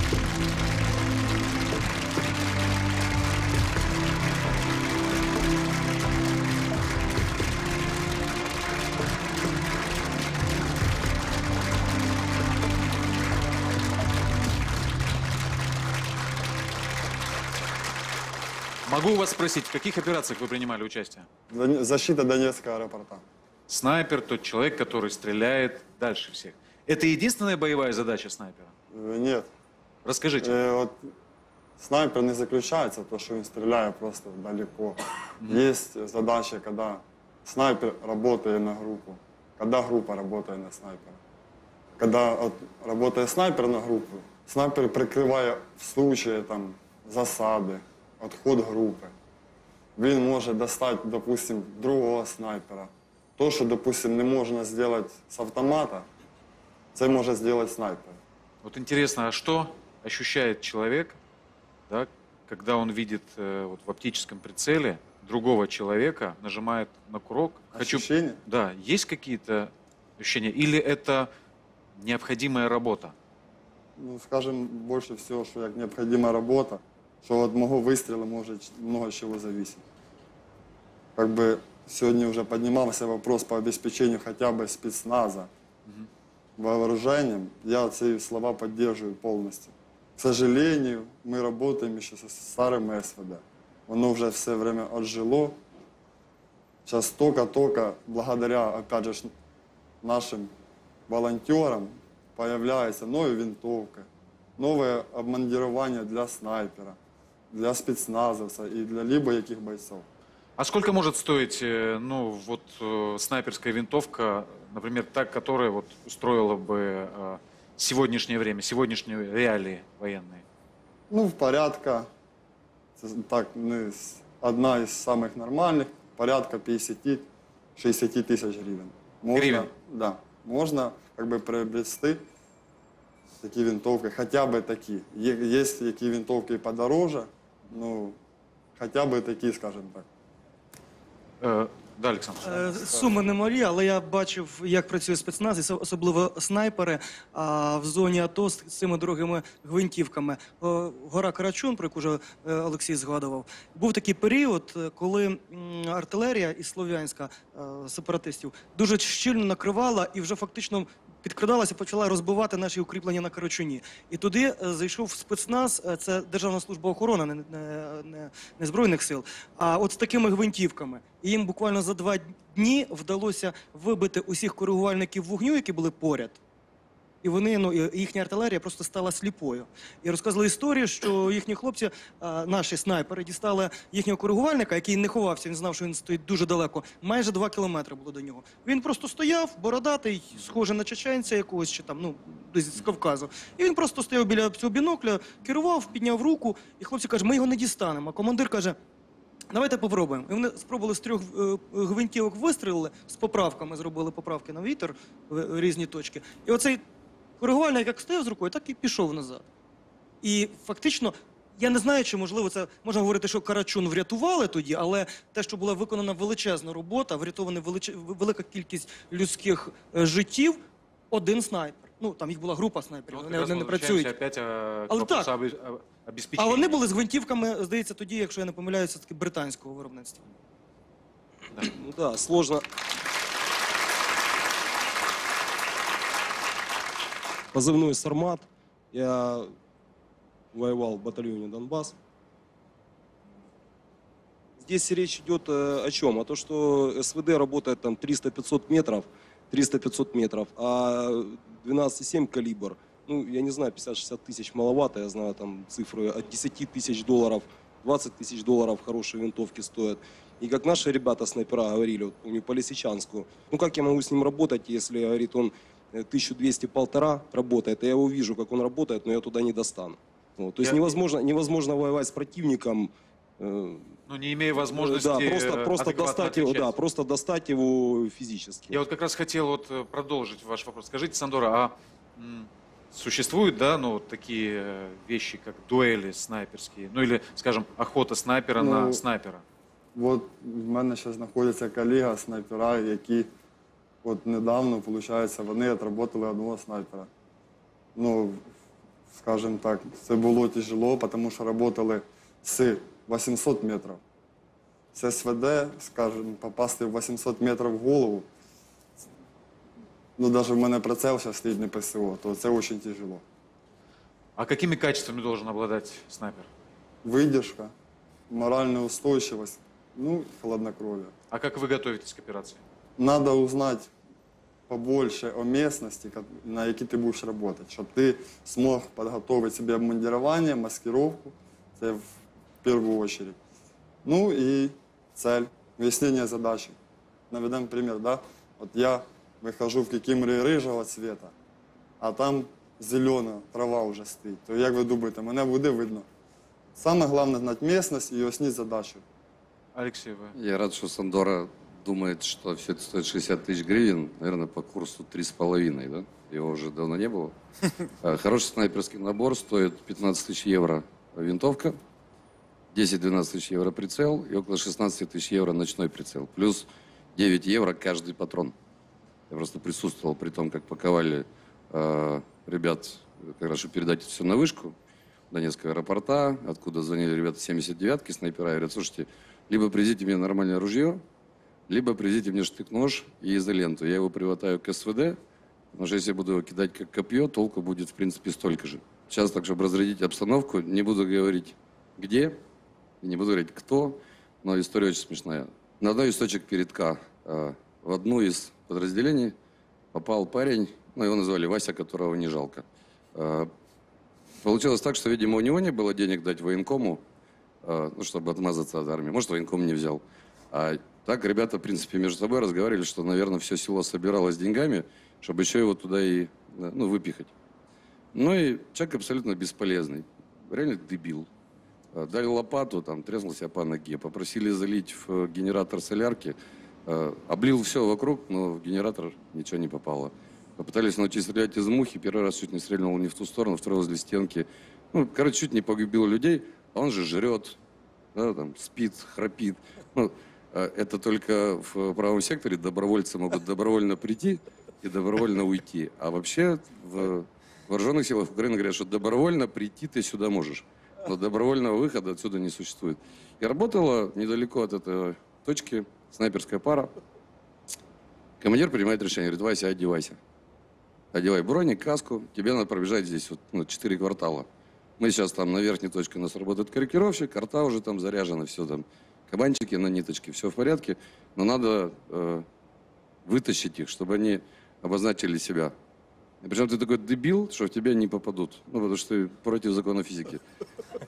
Speaker 4: Могу у вас спросить, в каких операциях вы принимали участие?
Speaker 17: Дон- Защита Донецкого аэропорта.
Speaker 4: Снайпер – тот человек, который стреляет дальше всех. Это единственная боевая задача снайпера?
Speaker 17: Э, Нет.
Speaker 4: Расскажите.
Speaker 17: Э, от снайпер не заключається в тому, що він стріляє просто далеко. Є задача, коли снайпер працює на групу, коли група працює на снайпера. Коли от, працює снайпер на групу, снайпер прикриває в случае там, засади, відход групи. Він може достати, допустим, другого снайпера. То, що, допустим, не можна зробити з автомата, це може зробити снайпер.
Speaker 4: Вот интересно, а что ощущает человек, да, когда он видит э, вот в оптическом прицеле другого человека, нажимает на курок?
Speaker 17: Ощущения?
Speaker 4: Да, есть какие-то ощущения? Или это необходимая работа?
Speaker 17: Ну, скажем, больше всего, что як необходима работа, что от моего выстрела может много чего зависеть. Как бы сегодня уже поднимался вопрос по обеспечению хотя бы спецназа вооружением. Я эти слова поддерживаю полностью. К сожалению, мы работаем еще со старым СВД. Оно уже все время отжило. Сейчас только-только, благодаря, опять же, нашим волонтерам, появляются новые винтовки, новое обмундирование для снайпера, для спецназовца и для либо яких бойцов.
Speaker 4: А сколько может стоить, э, ну, вот э, снайперская винтовка, например, та, которая вот устроила бы э, сегодняшнее время, сегодняшние реалии военные?
Speaker 17: Ну, в порядка, це так, не з- одна із самих нормальних, порядка 50-60 тисяч гривень. Можна,
Speaker 4: Гривень?
Speaker 17: Да, можна как бы, приобрести такі винтовки, хоча б такі. Є, є які винтовки подороже, ну, хоча б такі, скажімо так.
Speaker 4: Э, да, Александр.
Speaker 2: Е, Суми не малі, але я бачив, як працює спецназ, і со- особливо снайпери а, в зоні АТО з цими дорогими гвинтівками. О, Гора Карачун, про яку вже е, Олексій згадував, був такий період, е, коли м, артилерія із Слов'янська е, сепаратистів дуже щільно накривала і вже фактично. Підкрадалася, почала розбивати наші укріплення на Карачуні. І туди е, зайшов спецназ, е, це Державна служба охорони, не, не, не, Збройних сил, а от з такими гвинтівками. І їм буквально за два дні вдалося вибити усіх коригувальників вогню, які були поряд. І вони, ну, їхня артилерія просто стала сліпою. І розказали історію, що їхні хлопці, наші снайпери, дістали їхнього коригувальника, який не ховався, він знав, що він стоїть дуже далеко. Майже два кілометри було до нього. Він просто стояв, бородатий, схожий на чеченця якогось чи там, ну, десь з Кавказу. І він просто стояв біля цього бінокля, керував, підняв руку, і хлопці кажуть, ми його не дістанемо. А командир каже. Давайте попробуємо. І вони спробували з трьох е, гвинтівок вистрілили, з поправками зробили поправки на вітер в різні точки. І оцей коригувальник як стояв з рукою, так і пішов назад. І фактично, я не знаю, чи можливо це можна говорити, що Карачун врятували тоді, але те, що була виконана величезна робота, врятована велич... велика кількість людських е, життів, один снайпер. Ну там їх була група снайперів,
Speaker 4: Вот
Speaker 2: вони
Speaker 4: как раз
Speaker 2: одне не
Speaker 4: возвращаемся
Speaker 2: працюють.
Speaker 4: опять э, к
Speaker 2: Але
Speaker 4: вопросу
Speaker 2: так.
Speaker 4: об, об-
Speaker 2: А
Speaker 4: обеспечении.
Speaker 2: вони були з гвинтівками, здається, тоді, якщо я не помиляюся, таки британського виробництва.
Speaker 18: Ну да, сложно. Позывной «Сармат». Я воевал в батальоне «Донбасс». Здесь речь идет э, о чем? О том, что СВД работает там 300-500 метров, 300-500 метров, а 12,7 калибр, ну, я не знаю, 50-60 тысяч маловато, я знаю там цифры от 10 тысяч долларов, 20 тысяч долларов хорошие винтовки стоят. И как наши ребята снайпера говорили, вот помню, по Лисичанску, ну как я могу с ним работать, если, говорит, он 1200-полтора работает, и я его вижу, как он работает, но я туда не достану. Вот, то есть
Speaker 4: Я-
Speaker 18: невозможно, невозможно воевать с противником, э,
Speaker 4: Ну, не имея возможности
Speaker 18: да, просто,
Speaker 4: э,
Speaker 18: просто достать его, да, просто достать его физически.
Speaker 4: Я вот как раз хотел вот э, продолжить ваш вопрос. Скажите, Сандора, а существуют, да, ну, вот такие э, вещи, как дуэли снайперские, ну, или, скажем, охота снайпера на
Speaker 17: Ну,
Speaker 4: снайпера?
Speaker 17: От в мене ще знаходиться колега снайпера, які от недавно, виходить, вони відработали одного снайпера. Ну, скажімо так, це було тяжело, тому що працювали з 800 метрів. З СВД, скажімо, попасти в 800 метрів в голову, ну, навіть в мене прицел зараз стоїть не ПСО, то це дуже тяжело.
Speaker 4: А какими качествами должен обладать снайпер?
Speaker 17: Выдержка, моральная устойчивость, ну, и хладнокровие.
Speaker 4: А как вы готовитесь к операции?
Speaker 17: Надо узнать побольше о местности, ка- на якій ти будеш работать, щоб ти смог подготовить себе обмундирование, маскировку, це в первую очередь. Ну и цель, выяснение задачи. Наведем пример, да? Вот я выхожу в кикиморі рыжого цвета, а там зелена трава вже стоїть. То як ви думаєте, мене буде видно? Саме головне знати місцевість і осніть задачу.
Speaker 4: Алексей, вы?
Speaker 1: Я рад, что Сандора думает, что все это стоит 60 тысяч гривен, наверное, по курсу 3,5, да? Его уже давно не было. А, Хороший снайперский набор стоит 15 тысяч евро винтовка, 10-12 тысяч евро прицел и около 16 тысяч евро ночной прицел. Плюс 9 евро каждый патрон. Я просто присутствовал при том, как паковали э, ребят, как раз, передать это все на вышку Донецкого аэропорта, откуда звонили ребята 79-ки, снайпера, и говорят, слушайте, либо привезите мне нормальное ружье, либо привезите мне штык-нож и изоленту. Я его приватаю к СВД, потому что если я буду его кидать как копье, толку будет, в принципе, столько же. Сейчас, так, чтобы разрядить обстановку, не буду говорить, где, не буду говорить, кто, но история очень смешная. На одной из точек передка э, в одну из подразделений попал парень Ну, его называли Вася, которого не жалко. Э, Получилось так, что, видимо, у него не было денег дать военкому, э, ну, чтобы отмазаться от армии. Может, военком не взял. А так ребята, в принципе, между собой разговаривали, что, наверное, все село собиралось деньгами, чтобы еще его туда и, ну, выпихать. Ну и человек абсолютно бесполезный. Реально дебил. Э, Дали лопату, там, треснул себя по ноге. Попросили залить в э, генератор солярки. Э, Облил все вокруг, но в генератор ничего не попало. Попытались научить стрелять из мухи. Первый раз чуть не стрельнул не в ту сторону, второй возле стенки. Ну, короче, чуть не погубил людей. А он же жрет, да, там, спит, храпит. Ну, это только в правом секторе добровольцы могут добровольно прийти и добровольно уйти. А вообще в вооруженных силах Украины говорят, что добровольно прийти ты сюда можешь. Но добровольного выхода отсюда не существует. И работала недалеко от этой точки снайперская пара. Командир принимает решение, говорит, Вася, одевайся. Одевай броник, каску, тебе надо пробежать здесь вот, ну, 4 квартала. Мы сейчас там на верхней точке у нас работает корректировщик, карта уже там заряжена, все там, кабанчики на ниточке, все в порядке, но надо э, вытащить их, чтобы они обозначили себя. И причем ты такой дебил, что в тебя не попадут, ну, потому что ты против закона физики.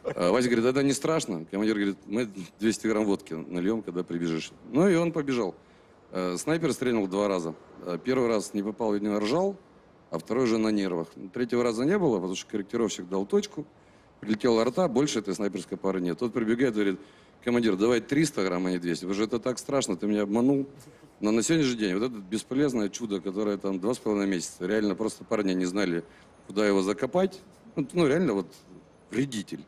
Speaker 1: А Вася говорит, это не страшно. Командир говорит, мы 200 грамм водки нальем, когда прибежишь. Ну и он побежал. Э, Снайпер стрельнул два раза. Э, Первый раз не попал, видимо, ржал, а второй же на нервах. Третьего раза не было, потому что корректировщик дал точку, прилетела рта, больше этой снайперской пары нет. Тот прибегает говорит, командир, давай 300 грамм, а не 200. Потому что это так страшно, ты меня обманул. Но на сегодняшний день вот это бесполезное чудо, которое там два с половиной месяца, реально просто парни не знали, куда его закопать. Ну, ну, реально вот вредитель.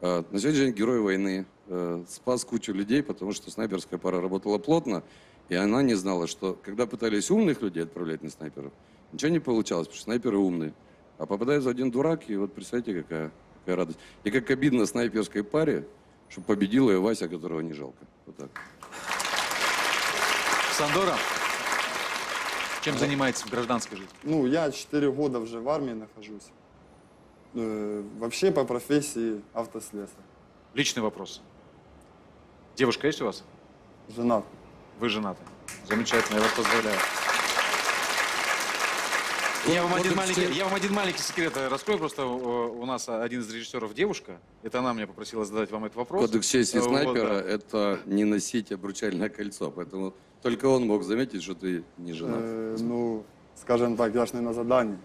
Speaker 1: А, На сегодняшний день герой войны э, спас кучу людей, потому что снайперская пара работала плотно, и она не знала, что когда пытались умных людей отправлять на снайперов, ничего не получалось, потому что снайперы умные. А попадается один дурак, и вот представьте, какая, какая радость. И как обидно снайперской паре, что победила и Вася, которого не жалко. Вот так.
Speaker 4: Сандора, чем занимается в гражданской жизни?
Speaker 17: Ну, я 4 года уже в армии нахожусь. Э, вообще по профессии автослесарь.
Speaker 4: Личный вопрос. Девушка есть у вас?
Speaker 17: Женат.
Speaker 4: Вы женаты. Замечательно, я вас поздравляю. Я вам, один маленький, я вам один маленький секрет раскрою. Просто э, у нас один из режиссеров девушка. Это она меня попросила задать вам этот вопрос.
Speaker 1: Кодекс чести
Speaker 4: Вот,
Speaker 1: снайпера
Speaker 4: да.
Speaker 1: – это не носить обручальное кольцо. Поэтому только он мог заметить, что ты не женат.
Speaker 17: Э, ну, скажем так, я ж не на задании.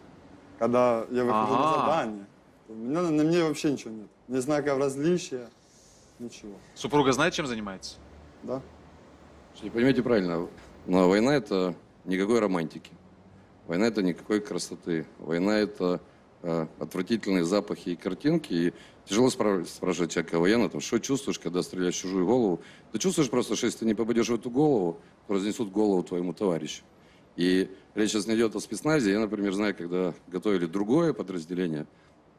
Speaker 17: Когда я выхожу на
Speaker 4: Ага.
Speaker 17: задание, то у меня, на мне вообще ничего нет. Ни знаков различия, ничего.
Speaker 4: Супруга знает, чем занимается?
Speaker 17: Да?
Speaker 1: Не поймите правильно, но война – это никакой романтики. Война – это никакой красоты. Война – это э, отвратительные запахи и картинки. И тяжело спра- спрашивать человека военного, там, что чувствуешь, когда стреляешь в чужую голову. Ты чувствуешь просто, что если ты не попадешь в эту голову, то разнесут голову твоему товарищу. И речь сейчас не идет о спецназе. Я, например, знаю, когда готовили другое подразделение,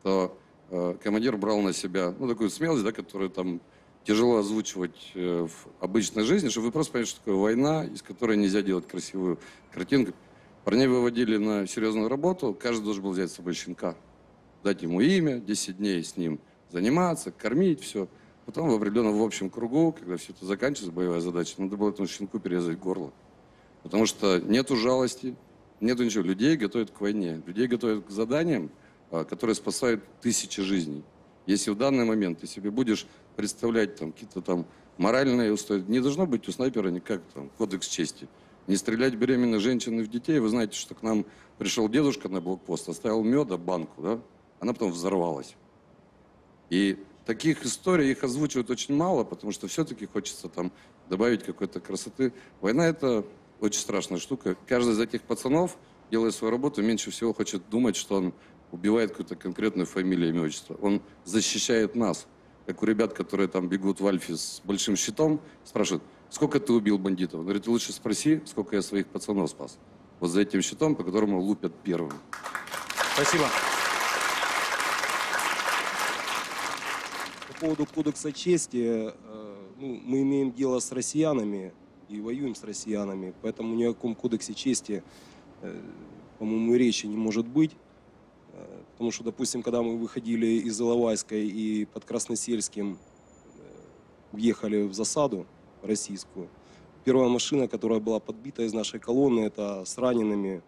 Speaker 1: то э, командир брал на себя, ну, такую смелость, да, которую там тяжело озвучивать э, в обычной жизни, чтобы вы просто поняли, что такое война, из которой нельзя делать красивую картинку. Парней выводили на серьезную работу, каждый должен был взять с собой щенка, дать ему имя, 10 дней с ним заниматься, кормить, все. Потом в определенном в общем кругу, когда все это заканчивается, боевая задача, надо было этому щенку перерезать горло. Потому что нету жалости, нету ничего. Людей готовят к войне, людей готовят к заданиям, а, которые спасают тысячи жизней. Если в данный момент ты себе будешь представлять там какие-то там моральные устои, не должно быть у снайпера никак там кодекс чести. Не стрелять беременных женщин и в детей. Вы знаете, что к нам пришел дедушка на блокпост, оставил меда, банку, да? Она потом взорвалась. И таких историй, их озвучивают очень мало, потому что все-таки хочется там добавить какой-то красоты. Война – это очень страшная штука. Каждый из этих пацанов, делая свою работу, меньше всего хочет думать, что он убивает какую-то конкретную фамилию, имя, отчество. Он защищает нас. Как у ребят, которые там бегут в Альфе с большим щитом, спрашивают, сколько ты убил бандитов? Он говорит, лучше спроси, сколько я своих пацанов спас. Вот за этим щитом, по которому лупят первым.
Speaker 4: Спасибо.
Speaker 18: По поводу кодекса чести, э, ну, мы имеем дело с россиянами и воюем с россиянами, поэтому ни о каком кодексе чести, э, по-моему, речи не может быть. Э, Потому что, допустим, когда мы выходили из Иловайской и под Красносельским въехали в засаду российскую, первая машина, которая была подбита из нашей колонны, это с ранеными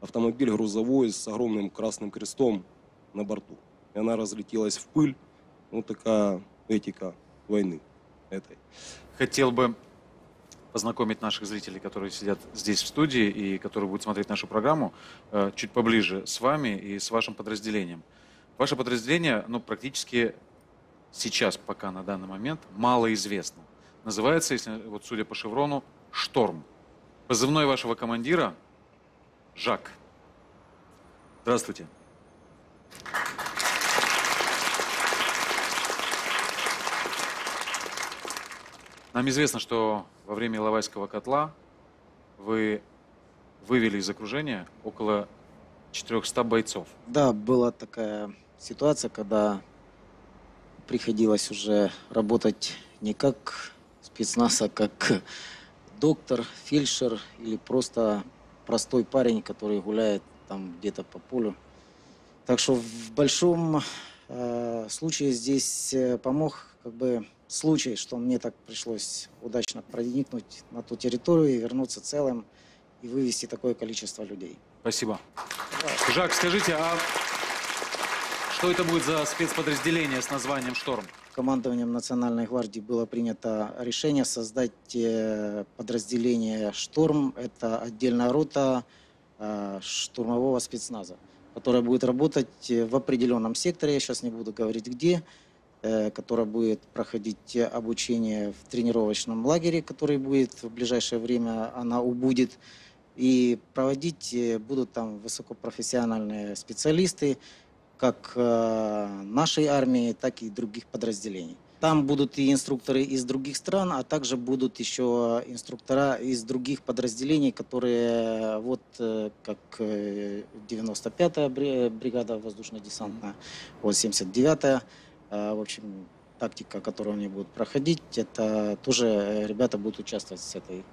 Speaker 18: автомобиль грузовой с огромным красным крестом на борту. И она разлетелась в пыль. Вот такая этика войны этой.
Speaker 4: Хотел бы познакомить наших зрителей, которые сидят здесь в студии и которые будут смотреть нашу программу, э, чуть поближе с вами и с вашим подразделением. Ваше подразделение, ну, практически сейчас, пока на данный момент, малоизвестно. Называется, если вот судя по шеврону, «Шторм». Позывной вашего командира – Жак. Здравствуйте. Нам известно, что во время Иловайского котла вы вывели из окружения около 400 бойцов.
Speaker 19: Да, была такая ситуация, когда приходилось уже работать не как спецназ, а как доктор, фельдшер или просто простой парень, который гуляет там где-то по полю. Так что в большом э, случае здесь э, помог как бы случай, что мне так пришлось удачно проникнуть на ту территорию и вернуться целым и вывести такое количество людей.
Speaker 4: Спасибо. Жак, скажите, а что это будет за спецподразделение с названием «Шторм»?
Speaker 19: Командованием Национальной гвардии было принято решение создать э, подразделение «Шторм». Это отдельная рота э, штурмового спецназа, которая будет работать э, в определенном секторе, я сейчас не буду говорить где, которая будет проходить обучение в тренировочном лагере, который будет в ближайшее время, она убудет. И проводить будут там высокопрофессиональные специалисты, как э, нашей армии, так и других подразделений. Там будут и инструкторы из других стран, а также будут еще инструктора из других подразделений, которые вот э, как э, 95-я бри- бригада воздушно-десантная, вот 79-я, э, в общем, тактика, которую они будут проходить, это тоже э, ребята будут участвовать с этой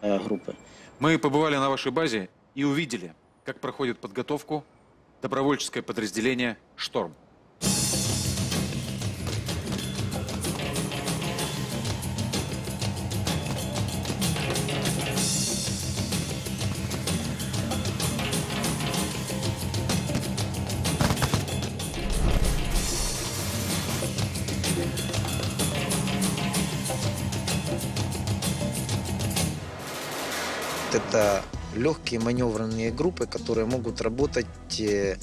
Speaker 19: э, группы.
Speaker 4: Мы побывали на вашей базе и увидели, как проходит подготовку добровольческое подразделение «Шторм».
Speaker 19: Легкие маневренные группы, которые могут работать э,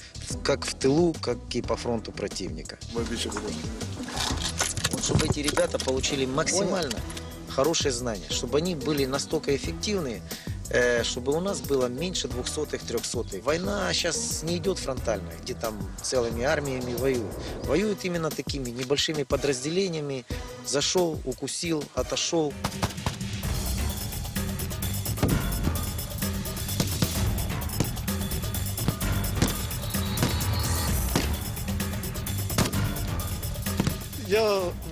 Speaker 19: как в тылу, как и по фронту противника. Вот чтобы эти ребята получили максимально хорошие знания, чтобы они были настолько эффективны, э, чтобы у нас было меньше двухсотых, трехсотых. Война сейчас не идет фронтально, где там целыми армиями воюют. Воюют именно такими небольшими подразделениями. Зашел, укусил, отошел.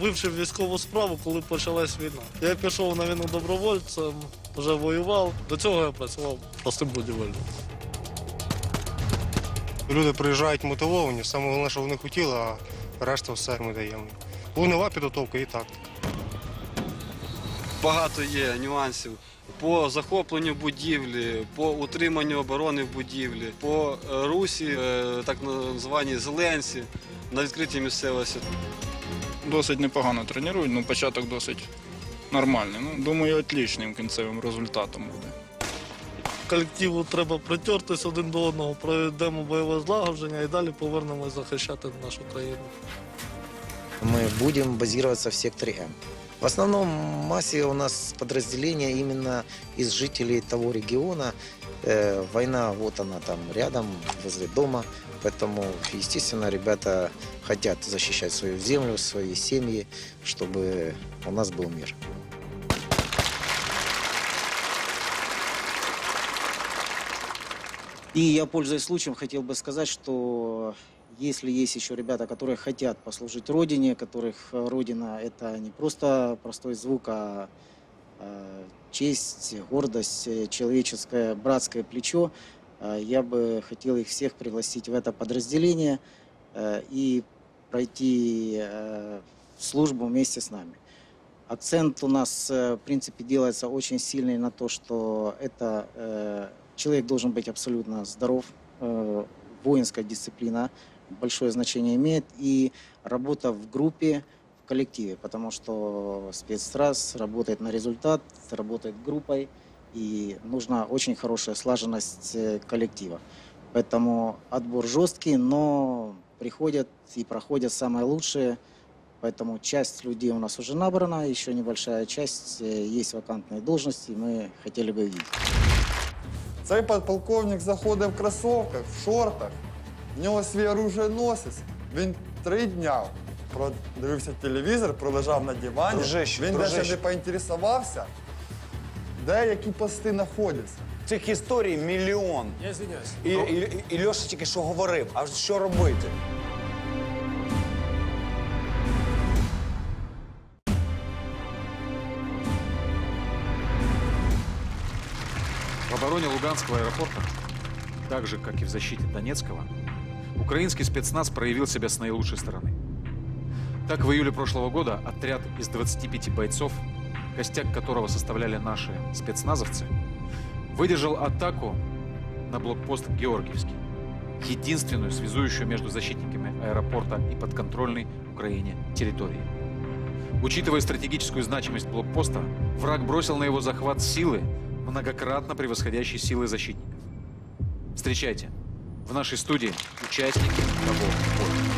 Speaker 20: Вивчив військову справу, коли почалась війна. Я пішов на війну добровольцем, вже воював. До цього я працював простим будівельником.
Speaker 21: Люди приїжджають мотивовані, саме головне, що вони хотіли, а решта все ми даємо. Вогнева підготовка і тактика.
Speaker 22: Багато є нюансів по захопленню будівлі, по утриманню оборони в будівлі, по е, русі, е, так звані зеленці на відкритій місцевості
Speaker 23: Досить непогано тренують, ну початок досить нормальний. Ну, думаю, отлічним кінцевим результатом буде.
Speaker 20: Колективу треба притертись один до одного, проведемо бойове злагодження і далі повернемось захищати нашу країну.
Speaker 19: Мы будем базироваться в секторе М. В основном массе у нас подразделения именно из жителей того региона. Э, война, вот она там рядом, возле дома. Поэтому, естественно, ребята хотят защищать свою землю, свои семьи, чтобы у нас был мир. И я, пользуясь случаем, хотел бы сказать, что если есть еще ребята, которые хотят послужить Родине, которых Родина – это не просто простой звук, а э, честь, гордость, человеческое братское плечо, э, я бы хотел их всех пригласить в это подразделение э, и пройти э, службу вместе с нами. Акцент у нас, э, в принципе, делается очень сильный на то, что это э, человек должен быть абсолютно здоров, воинская дисциплина большое значение имеет, и работа в группе, в коллективе, потому что спецстраз работает на результат, работает группой, и нужна очень хорошая слаженность коллектива. Поэтому отбор жесткий, но приходят и проходят самые лучшие. Поэтому часть людей у нас уже набрана, еще небольшая часть, э, есть вакантные должности, мы хотели бы видеть.
Speaker 17: Цей подполковник заходив в кросовках, в шортах, в нього свій оружейносець. Він три дня дивився телевізор, пролежав на дивані.
Speaker 24: Дружище,
Speaker 17: Він
Speaker 24: дружище.
Speaker 17: навіть не поінтересувався, де які пости знаходяться.
Speaker 24: Цих історій мільйон.
Speaker 25: Я извиняюсь.
Speaker 24: І, і, і Льоша тільки що говорив, а що робити?
Speaker 4: В обороне Луганского аэропорта, так же, как и в защите Донецкого, украинский спецназ проявил себя с наилучшей стороны. Так, в июле прошлого года отряд из 25 бойцов, костяк которого составляли наши спецназовцы, выдержал атаку на блокпост Георгиевский, единственную связующую между защитниками аэропорта и подконтрольной Украине территории. Учитывая стратегическую значимость блокпоста, враг бросил на его захват силы, многократно превосходящие силы защитников. Встречайте, в нашей студии участники того боя.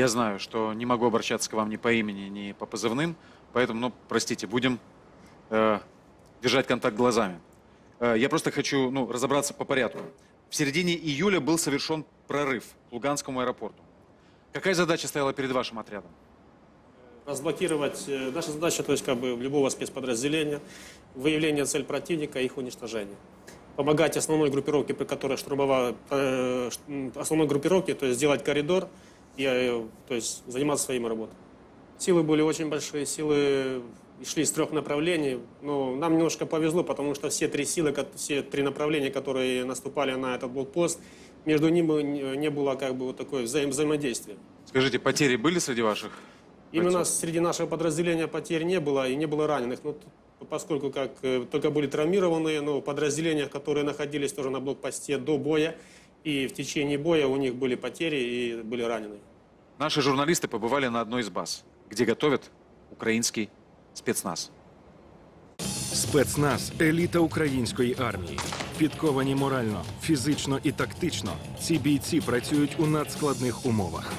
Speaker 4: Я знаю, что не могу обращаться к вам ни по имени, ни по позывным, поэтому, ну, простите, будем э, держать контакт глазами. Э, я просто хочу, ну, разобраться по порядку. В середине июля был совершен прорыв к Луганскому аэропорту. Какая задача стояла перед вашим отрядом?
Speaker 25: Разблокировать, э, наша задача, то есть как бы любого спецподразделения, выявление цель противника и их уничтожение. Помогать основной группировке, при которой штурмовала, э, основной группировке, то есть сделать коридор и э, то есть заниматься своими работами. Силы были очень большие, силы шли с трех направлений. Но нам немножко повезло, потому что все три силы, все три направления, которые наступали на этот блокпост, между ними не было как бы вот такое взаим- взаимодействия.
Speaker 4: Скажите, потери были среди ваших?
Speaker 25: Именно среди нашего подразделения потерь не было и не было раненых. Ну, т- поскольку как э, только были травмированные, но в подразделениях, которые находились тоже на блокпосте до боя, и в течение боя у них были потери и были раненые.
Speaker 4: Наши журналисты побывали на одной из баз, где готовят украинский спецназ.
Speaker 5: Спецназ еліта української армії. Підковані морально, фізично і тактично. Ці бійці працюють у надскладних умовах.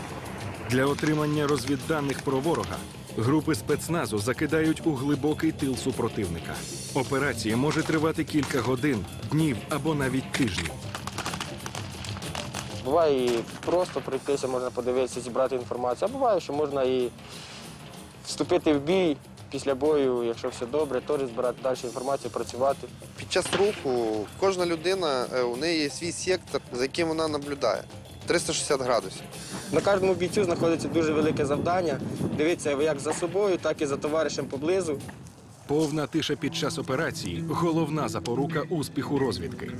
Speaker 5: Для отримання розвідданих про ворога групи спецназу закидають у глибокий тил супротивника. Операція може тривати кілька годин, днів або навіть тижнів.
Speaker 26: Буває і просто пройтися, можна подивитися, зібрати інформацію. А буває, що можна і вступити в бій після бою, якщо все добре, теж збирати далі інформацію, працювати.
Speaker 27: Під час руху кожна людина, е, у неї є свій сектор, за яким вона наблюдає. 360 градусів.
Speaker 26: На кожному бійцю знаходиться дуже велике завдання. Дивитися як за собою, так і за товаришем поблизу.
Speaker 5: Повна тиша під час операції головна запорука успіху розвідки.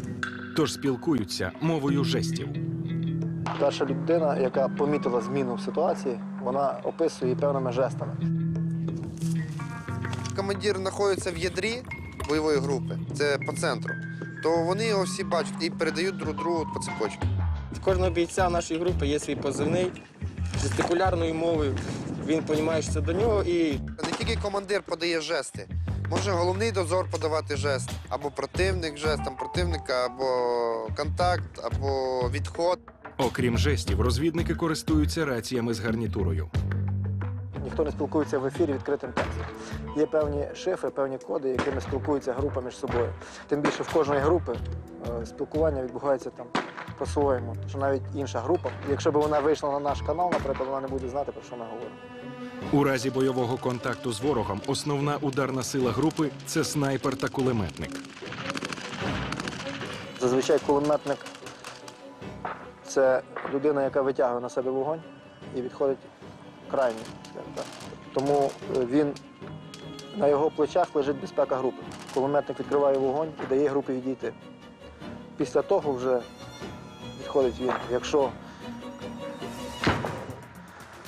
Speaker 5: Тож спілкуються мовою жестів.
Speaker 28: Перша людина, яка помітила зміну в ситуації, вона описує її певними жестами.
Speaker 27: Командир знаходиться в ядрі бойової групи, це по центру, то вони його всі бачать і передають друг другу по цепочці.
Speaker 26: В кожного бійця нашої групи є свій позивний жестикулярною мовою. Він розуміє, що це до нього і
Speaker 27: Не тільки командир подає жести, може головний дозор подавати жест, або противник жест, там противника, або контакт, або відход.
Speaker 5: Окрім жестів, розвідники користуються раціями з гарнітурою.
Speaker 28: Ніхто не спілкується в ефірі відкритим текстом. Є певні шифри, певні коди, якими спілкується група між собою. Тим більше в кожної групи е, спілкування відбувається там по-своєму. Що навіть інша група, якщо б вона вийшла на наш канал, наприклад, вона не буде знати, про що ми говоримо.
Speaker 5: У разі бойового контакту з ворогом основна ударна сила групи це снайпер та кулеметник.
Speaker 28: Зазвичай кулеметник це людина, яка витягує на себе вогонь і відходить крайній. скажімо так. Тому е, він На його плечах лежить безпека групи. Кулеметник відкриває вогонь і дає групі відійти. Після того вже відходить він, якщо,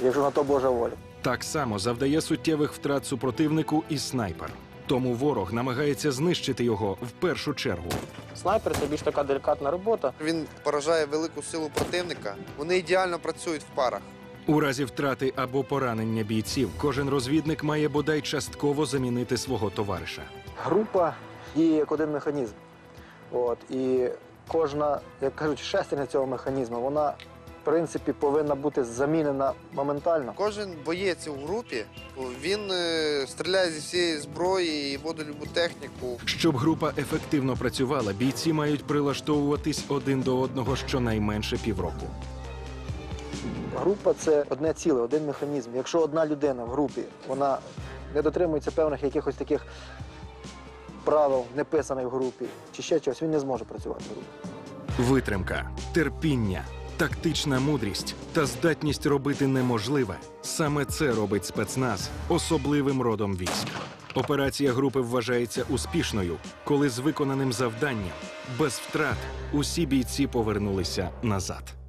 Speaker 28: якщо на то Божа воля.
Speaker 5: Так само завдає суттєвих втрат супротивнику і снайпер. Тому ворог намагається знищити його в першу чергу.
Speaker 26: Снайпер це більш така делікатна робота.
Speaker 27: Він поражає велику силу противника. Вони ідеально працюють в парах.
Speaker 5: У разі втрати або поранення бійців кожен розвідник має бодай частково замінити свого товариша.
Speaker 28: Група діє як один механізм. От, і кожна, як кажуть, шестерня цього механізму, вона в принципі повинна бути замінена моментально.
Speaker 27: Кожен боєць у групі він е, стріляє зі всієї зброї і водить любу техніку.
Speaker 5: Щоб група ефективно працювала, бійці мають прилаштовуватись один до одного щонайменше півроку.
Speaker 28: Група це одне ціле, один механізм. Якщо одна людина в групі вона не дотримується певних якихось таких правил, не писаних в групі, чи ще чогось, він не зможе працювати в групі.
Speaker 5: Витримка, терпіння, тактична мудрість та здатність робити неможливе саме це робить спецназ особливим родом військ. Операція групи вважається успішною, коли з виконаним завданням без втрат усі бійці повернулися назад.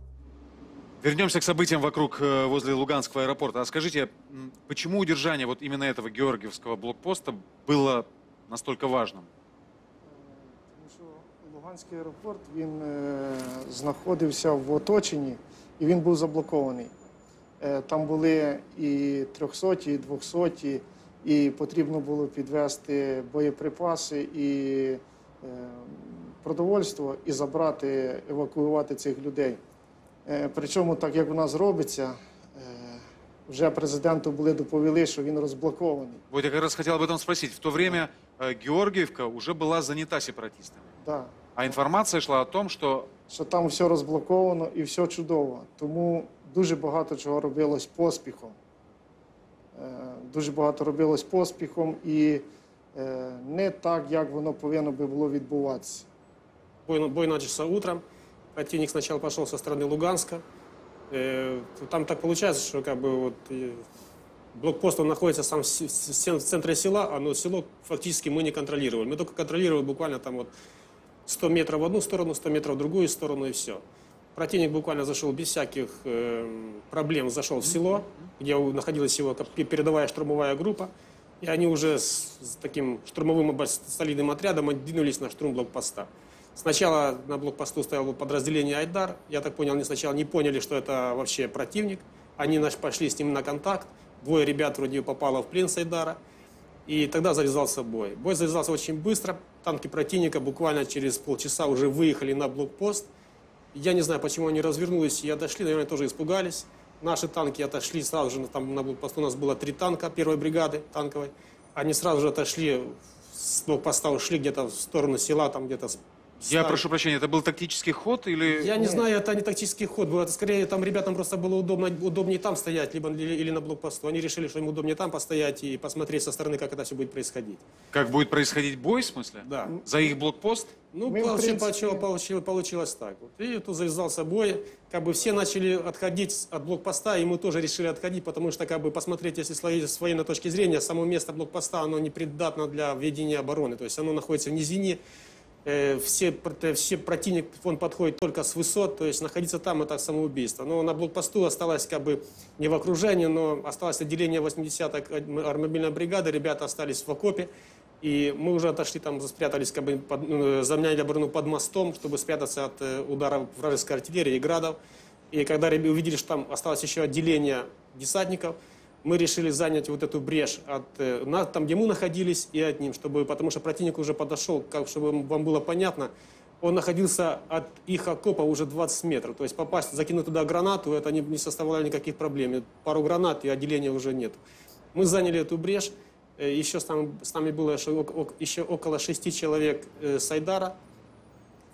Speaker 4: Вернемся к событиям вокруг э, возле Луганского аэропорта. А скажите, м, почему удержание вот именно этого Георгиевского блокпоста было настолько важным?
Speaker 29: Тому що Луганський аеропорт він е, знаходився в оточенні і він був заблокований. Е, там були і 300, і 200, і потрібно було підвести боєприпаси і е, продовольство і забрати, евакуювати цих людей. Е, причому, так як у нас робиться, е, вже президенту були доповіли, що він розблокований.
Speaker 4: Вот я как раз хотел об этом спросить. В то время э, Георгиевка уже была занята сепаратистами.
Speaker 29: Да.
Speaker 4: А информация шла о том, что
Speaker 29: що там все розблоковано і все чудово. Тому дуже багато чого робилось поспіхом. Е, Дуже багато робилось поспіхом і е, не так, як воно повинно би було відбуватися.
Speaker 25: Бой, бой начался утром. Противник сначала пошел со стороны Луганска. Э, Там так получается, что как бы вот э, блокпост он находится сам в центре села, а но село фактически мы не контролировали. Мы только контролировали буквально там вот 100 метров в одну сторону, 100 метров в другую сторону и все. Противник буквально зашел без всяких э, проблем, зашел в село, где находилась его передовая штурмовая группа. И они уже с, таким штурмовым солидным отрядом двинулись на штурм блокпоста. Сначала на блокпосту стояло подразделение «Айдар». Я так понял, они сначала не поняли, что это вообще противник. Они наш пошли с ним на контакт. Двое ребят вроде попало в плен с «Айдара». И тогда завязался бой. Бой завязался очень быстро. Танки противника буквально через полчаса уже выехали на блокпост. Я не знаю, почему они развернулись и отошли, наверное, тоже испугались. Наши танки отошли сразу же, там на блокпосту у нас было три танка первой бригады танковой. Они сразу же отошли с блокпоста, ушли где-то в сторону села, там где-то
Speaker 4: Я
Speaker 25: стали.
Speaker 4: прошу прощения, это был тактический ход или...
Speaker 25: Я не знаю, это не тактический ход был. Это скорее там ребятам просто было удобно, удобнее там стоять, либо или, или на блокпосту. Они решили, что им удобнее там постоять и посмотреть со стороны, как это все будет происходить.
Speaker 4: Как будет происходить бой, в смысле?
Speaker 25: Да.
Speaker 4: За их блокпост?
Speaker 25: Ну,
Speaker 29: Мы, в
Speaker 25: получи-
Speaker 29: принципе-
Speaker 25: получилось, получилось, получилось так. Вот. И тут завязался бой. Как бы все начали отходить от блокпоста, и мы тоже решили отходить, потому что, как бы, посмотреть, если с воен- с военной точки зрения, само место блокпоста, оно не придатно для ведения обороны. То есть оно находится в низине, все, пр- все противник, он подходит только с высот, то есть находиться там это самоубийство. Но на блокпосту осталось как бы не в окружении, но осталось отделение 80-й армобильной бригады, ребята остались в окопе, и мы уже отошли там, спрятались, как бы под, э, заняли оборону под мостом, чтобы спрятаться от э, ударов вражеской артиллерии и градов. И когда ребята увидели, что там осталось еще отделение десантников, мы решили занять вот эту брешь от, э, на- там, где мы находились, и от ним, чтобы, потому что противник уже подошел, как, чтобы вам было понятно, он находился от их окопа уже 20 метров. То есть попасть, закинуть туда гранату, это не, не составляло никаких проблем. Пару гранат, и отделения уже нет. Мы заняли эту брешь. Э, Еще с нами, с нами было еще, ок- ок- еще около шести человек э, с Айдара.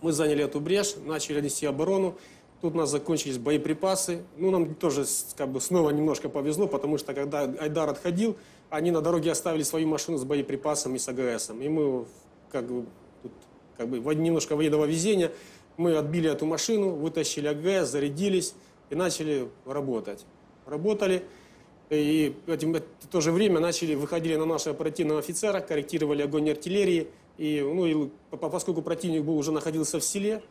Speaker 25: Мы заняли эту брешь, начали нести оборону. Тут у нас закончились боеприпасы. Ну, нам тоже как бы снова немножко повезло, потому что когда Айдар отходил, они на дороге оставили свою машину с боеприпасом и с АГСом. И мы как бы, тут, как бы немножко военного везения. Мы отбили эту машину, вытащили АГС, зарядились и начали работать. Работали. И этим- в то же время начали, выходили на наши оперативного офицера, корректировали огонь артиллерии. И, ну, и по- по- поскольку противник был, уже находился в селе,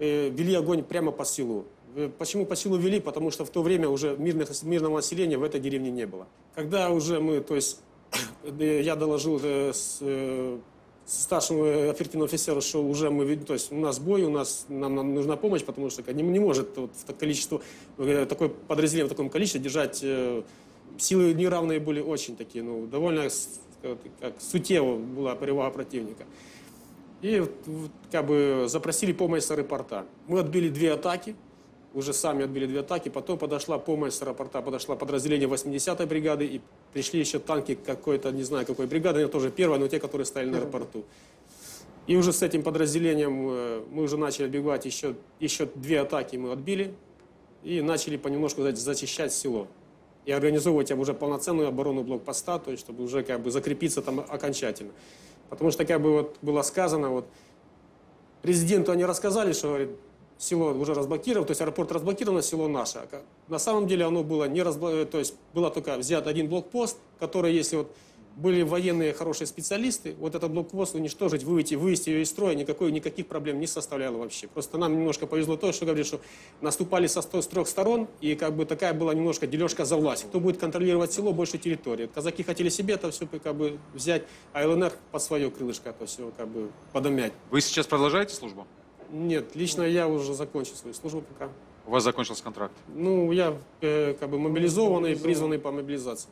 Speaker 25: вели огонь прямо по селу. Э, Почему по селу вели? Потому что в то время уже мирных, мирного населения в этой деревне не было. Когда уже мы, то есть, э, я доложил э, с, э, старшему э, оперативному офицеру, что уже мы, то есть у нас бой, у нас нам, нам нужна помощь, потому что не, не может вот, в количество, э, такое подразделение в таком количестве держать э, силы неравные были очень такие, ну, довольно как сутево была перевага противника. И как бы запросили помощь с аэропорта. Мы отбили две атаки, уже сами отбили две атаки, потом подошла помощь с аэропорта, подошла подразделение 80-й бригады, и пришли еще танки какой-то, не знаю какой бригады, они тоже первая, но те, которые стояли на аэропорту. И уже с этим подразделением э, мы уже начали отбивать еще, еще две атаки мы отбили и начали понемножку сказать, зачищать село. И организовывать уже полноценную оборону блокпоста, то есть чтобы уже как бы закрепиться там окончательно. Потому что как бы вот было сказано, вот президенту они рассказали, что говорит, село уже разблокировано, то есть аэропорт разблокировано, село наше. А На самом деле оно было не разблокировано, то есть было только взят один блокпост, который, если вот были военные хорошие специалисты, вот этот блокпост уничтожить, выйти, вывести ее из строя, никакой, никаких проблем не составляло вообще. Просто нам немножко повезло то, что говорит, что наступали со сто- с трех сторон, и как бы такая была немножко дележка за власть. Кто будет контролировать село, больше территории. Казаки хотели себе это все как бы взять, а ЛНР под свое крылышко это все как бы подомять.
Speaker 4: Вы сейчас продолжаете службу?
Speaker 25: Нет, лично я уже закончил свою службу пока.
Speaker 4: У вас закончился контракт.
Speaker 25: Ну, я э, как бы мобилизованный, призванный по мобилизации.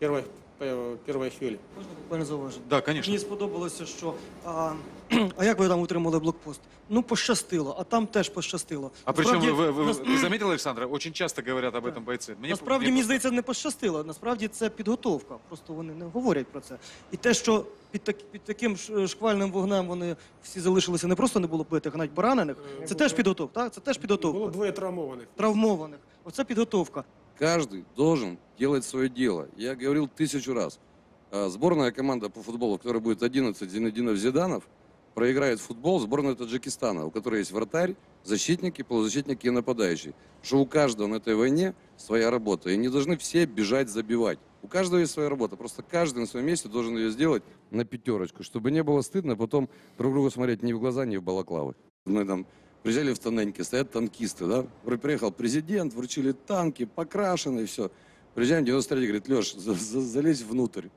Speaker 25: Первой, э, первой хвилі.
Speaker 2: Буквально зауважити.
Speaker 4: Да, конечно.
Speaker 2: Мені сподобалося, що а, а як ви там утримали блокпост? Ну, пощастило, а там теж пощастило.
Speaker 4: А причем
Speaker 2: Насправді-
Speaker 4: вы, вы, вы,
Speaker 2: нас-
Speaker 4: вы заметили, Александра, очень часто говорят об этом бойцы. Мне,
Speaker 2: Насправді,
Speaker 4: мне
Speaker 2: мені здається, не пощастило. Насправді це підготовка. Просто вони не говорять про це. І те, що під, так, під таким ш- шквальним вогнем вони всі залишилися, не просто не було битих, а навіть поранених. Це теж підготовка, так? Це теж підготовка.
Speaker 25: Було двоє травмованих.
Speaker 2: Травмованих. Оце підготовка.
Speaker 1: Каждый должен делать свое дело. Я говорил тысячу раз. А, Сборная команда по футболу, которая будет 11 Зинединов Зиданов, проиграет футбол сборной Таджикистана, у которой есть вратарь, защитники, полузащитники и нападающий. Что у каждого на этой войне своя работа. И не должны все бежать забивать. У каждого есть своя работа. Просто каждый на своем месте должен ее сделать на пятерочку, чтобы не было стыдно потом друг другу смотреть ни в глаза, ни в балаклавы. Мы там приезжали в Тоненьке, стоят танкисты, да? Вроде Приехал президент, вручили танки, покрашенные, все. Приезжаем, 93 говорит, Леш, за- за- залезь внутрь.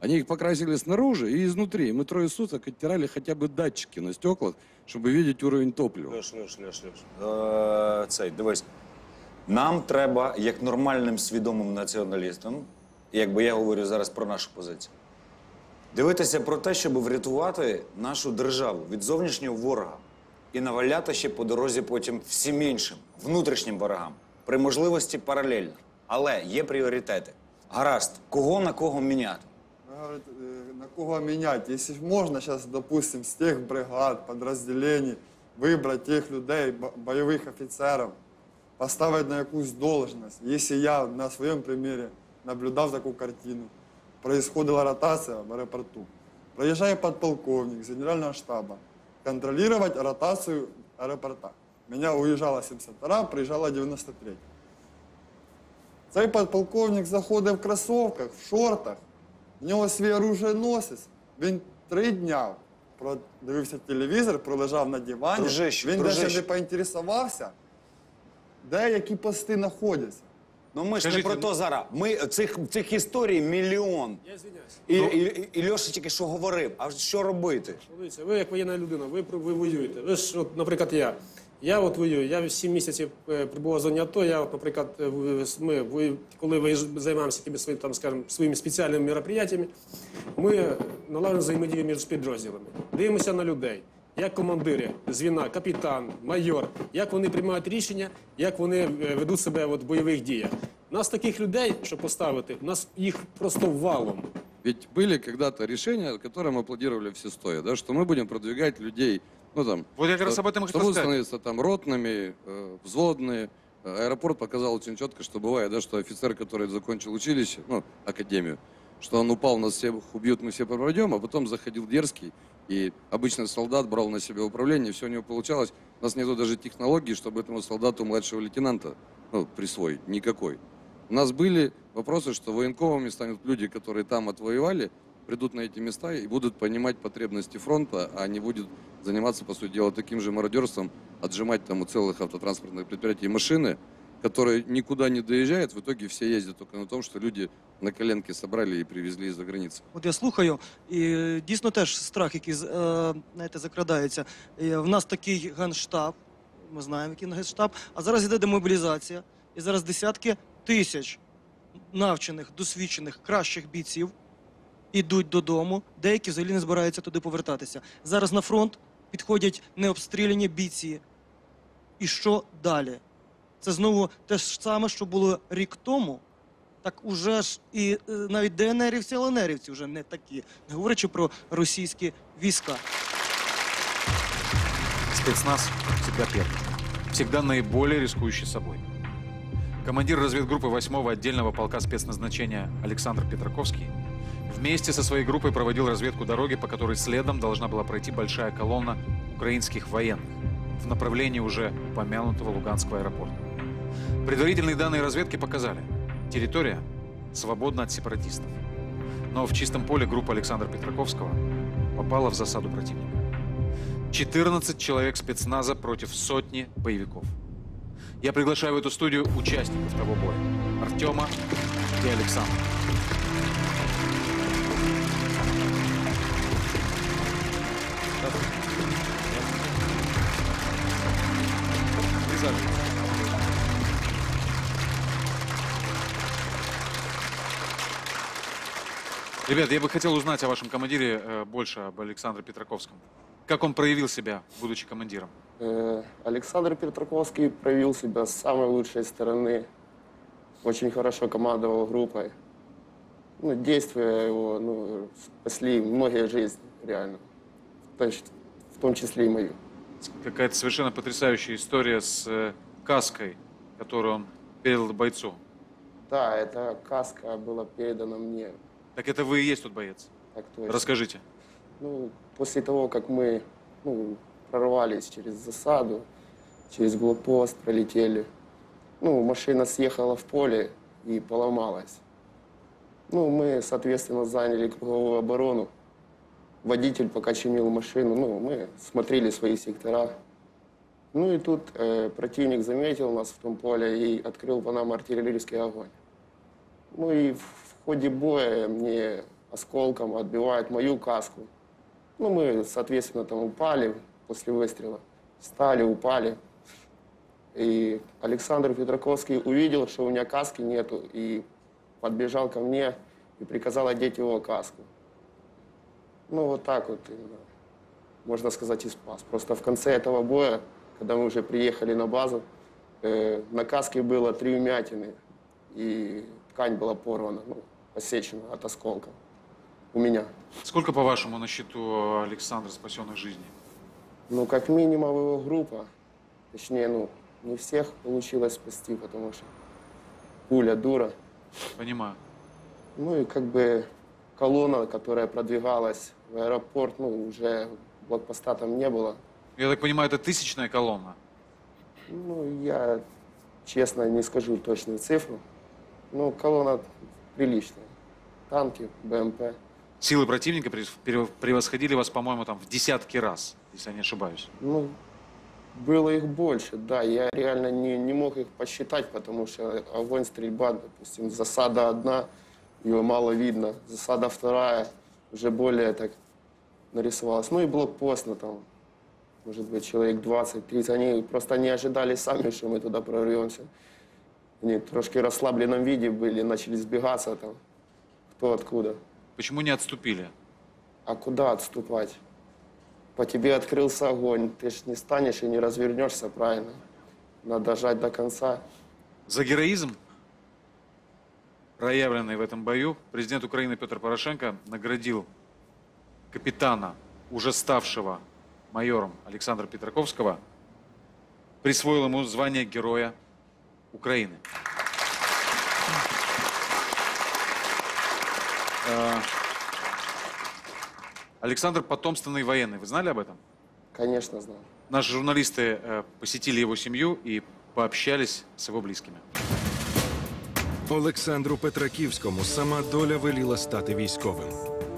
Speaker 1: Они их покрасили снаружи и изнутри. Мы трое суток оттирали хотя бы датчики на стеклах, чтобы видеть уровень топлива.
Speaker 30: Леш, Леш, Леш, Леш. Е, цей, дивись. Нам треба, як нормальним свідомим націоналістам, якби я говорю зараз про нашу позицію, дивитися про те, щоб врятувати нашу державу від зовнішнього ворога і наваляти ще по дорозі потім всім іншим, внутрішнім ворогам, при можливості паралельно. Але є пріоритети. Гаразд, кого на кого міняти?
Speaker 17: Говорит, э, на кого менять? Если ж можно сейчас, допустим, с тех бригад, подразделений выбрать тех людей, бо- боевых офицеров, поставить на якусь должность. Если я на своем примере наблюдал такую картину, происходила ротация в аэропорту. Проезжает подполковник с генерального штаба контролировать ротацию аэропорта. Меня уезжала 72 приезжала 93 Цей подполковник заходить в кросовках, в шортах, в нього свій оруженосець. Він три дня продивився телевізор, пролежав на дивані.
Speaker 30: Дружище,
Speaker 17: він навіть не поінтересувався, де які пости знаходяться.
Speaker 30: Ну ми ж
Speaker 17: Скажіть,
Speaker 30: не про то зараз. Ми цих, цих історій мільйон.
Speaker 25: Я звиняюсь.
Speaker 30: І, і, Льоша тільки що говорив, а що робити?
Speaker 25: Дивіться, ви як воєнна людина, ви, ви воюєте. Ви ж, от, наприклад, я. Я от воюю, я 7 місяців е, прибував в зоні АТО, я, от, наприклад, е, в- ми, коли виїж- займаємося якимись своїм, там, скажімо, своїми спеціальними мероприятиями, ми налагодимо взаємодію між підрозділами. Дивимося на людей, як командири, звіна, капітан, майор, як вони приймають рішення, як вони е, ведуть себе от, в бойових діях. Нас таких людей, щоб поставити, нас їх просто валом.
Speaker 1: Ведь были когда-то решения, которым аплодировали все стоя, да, что мы будем продвигать людей, ну там...
Speaker 4: Вот я как раз
Speaker 1: что-
Speaker 4: об этом и
Speaker 1: Что
Speaker 4: хотел
Speaker 1: будут
Speaker 4: сказать.
Speaker 1: становиться там ротными, э, взводные. Э, Аэропорт показал очень четко, что бывает, да, что офицер, который закончил училище, ну, академию, что он упал, нас всех убьют, мы все пройдем, а потом заходил дерзкий, и обычный солдат брал на себя управление, все у него получалось. У нас нету даже технологии, чтобы этому солдату младшего лейтенанта ну, присвоить, никакой. У нас были вопросы, что военковыми станут люди, которые там отвоевали, придут на эти места и будут понимать потребности фронта, а не будут заниматься, по сути дела, таким же мародерством, отжимать там у целых автотранспортных предприятий машины, которые никуда не доезжают, в итоге все ездят только на том, что люди на коленке собрали и привезли из-за границы.
Speaker 2: От я слухаю, і е, дійсно теж страх, який е, знаєте, закрадається. І в нас такий генштаб, ми знаємо, який генштаб, а зараз йде демобілізація, і зараз десятки тисяч навчених, досвідчених, кращих бійців ідуть додому, деякі взагалі не збираються туди повертатися. Зараз на фронт підходять необстріляні бійці. І що далі? Це знову те ж саме, що було рік тому. Так уже ж і е, навіть ДНРівці, ЛНРівці вже не такі, не говорячи про російські війська.
Speaker 4: Спецназ всегда первый. Всегда наиболее рискующий собой. Командир разведгруппы 8-го отдельного полка спецназначения Александр Петраковский вместе со своей группой проводил разведку дороги, по которой следом должна была пройти большая колонна украинских военных в направлении уже упомянутого Луганского аэропорта. Предварительные данные разведки показали, территория свободна от сепаратистов. Но в чистом поле группа Александра Петраковского попала в засаду противника. 14 человек спецназа против сотни боевиков. Я приглашаю в эту студию участников того боя. Артема и Александра. Присаживайтесь. Ребят, я бы хотел узнать о вашем командире э, больше, об Александре Петраковском. Как он проявил себя, будучи командиром?
Speaker 31: Э, Александр Петраковский проявил себя с самой лучшей стороны. Очень хорошо командовал группой. Ну, действия его ну, спасли многие жизни, реально. То есть, в том числе и мою.
Speaker 4: Какая-то совершенно потрясающая история с э, каской, которую он передал бойцу.
Speaker 31: Да, эта каска была передана мне.
Speaker 4: Так это вы и есть тот боец?
Speaker 31: Так точно.
Speaker 4: Расскажите.
Speaker 31: Ну, после того, как мы ну, прорвались через засаду, через блокпост пролетели, ну, машина съехала в поле и поломалась. Ну, мы, соответственно, заняли круговую оборону. Водитель пока чинил машину, ну, мы смотрели свои сектора. Ну и тут э, противник заметил нас в том поле и открыл по нам артиллерийский огонь. Ну и в ходе боя мне осколком отбивают мою каску. Ну, мы, соответственно, там упали после выстрела. Встали, упали. И Александр Петраковский увидел, что у меня каски нету, и подбежал ко мне и приказал одеть его каску. Ну, вот так вот, именно, можно сказать, и спас. Просто в конце этого боя, когда мы уже приехали на базу, э, на каске было три вмятины, и ткань была порвана, ну, посечена от осколка у меня.
Speaker 4: Сколько, по-вашему, на счету Александра спасенных жизней?
Speaker 31: Ну, как минимум его группа, точнее, ну, не всех получилось спасти, потому что пуля дура.
Speaker 4: Понимаю.
Speaker 31: Ну и как бы колонна, которая продвигалась в аэропорт, ну, уже блокпоста там не было.
Speaker 4: Я так понимаю, это тысячная колонна?
Speaker 31: Ну, я честно не скажу точную цифру. Ну, колонна приличная. Танки, БМП.
Speaker 4: Силы противника превосходили вас, по-моему, там в десятки раз, если я не ошибаюсь.
Speaker 31: Ну, было их больше, да. Я реально не, не мог их посчитать, потому что огонь, стрельба, допустим, засада одна, ее мало видно. Засада вторая, уже более так нарисовалась. Ну и блокпост, ну там, может быть, человек 20-30. Они просто не ожидали сами, что мы туда прорвемся. Они трошки в расслабленном виде были, начали сбегаться там, кто откуда.
Speaker 4: Почему не отступили?
Speaker 31: А куда отступать? По тебе открылся огонь, ты ж не станешь и не развернешься правильно. Надо жать до конца.
Speaker 4: За героизм, проявленный в этом бою, президент Украины Петр Порошенко наградил капитана, уже ставшего майором Александра Петраковского, присвоил ему звание Героя Украины. Э, Александр потомственный военный. Вы знали об этом?
Speaker 31: Конечно, знал.
Speaker 4: Наши журналисты э, посетили его семью и пообщались с его близкими.
Speaker 5: Олександру Петраківському сама доля веліла стати військовим.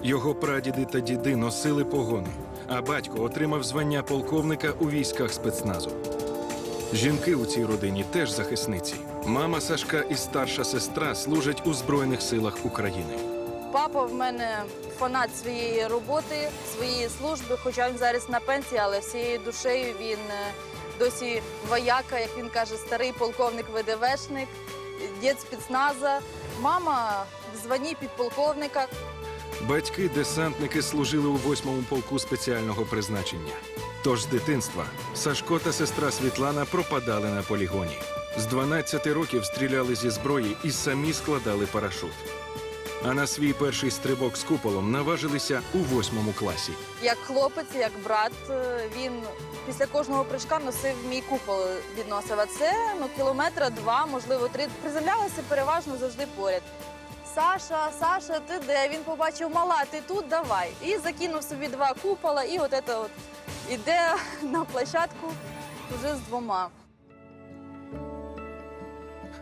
Speaker 5: Його прадіди та діди носили погони, а батько отримав звання полковника у військах спецназу. Жінки у цій родині теж захисниці. Мама Сашка і старша сестра служать у Збройних силах України.
Speaker 32: Папа в мене фанат своєї роботи, своєї служби, хоча він зараз на пенсії, але всією душею він е, досі вояка, як він каже, старий полковник ВДВшник, дід спецназа. Мама в званні підполковника.
Speaker 5: Батьки десантники служили у 8-му полку спеціального призначення. Тож з дитинства Сашко та сестра Світлана пропадали на полігоні. З 12 років стріляли зі зброї і самі складали парашут. А на свій перший стрибок з куполом наважилися у 8 класі.
Speaker 32: Як хлопець, як брат, е, він після кожного прыжка носив мій купол, відносив. А це ну, кілометра два, можливо, три. Приземлялися переважно завжди поряд. Саша, Саша, ти де? Він побачив мала, ти тут давай. І закинув собі два купола, і от це от іде на площадку вже з двома.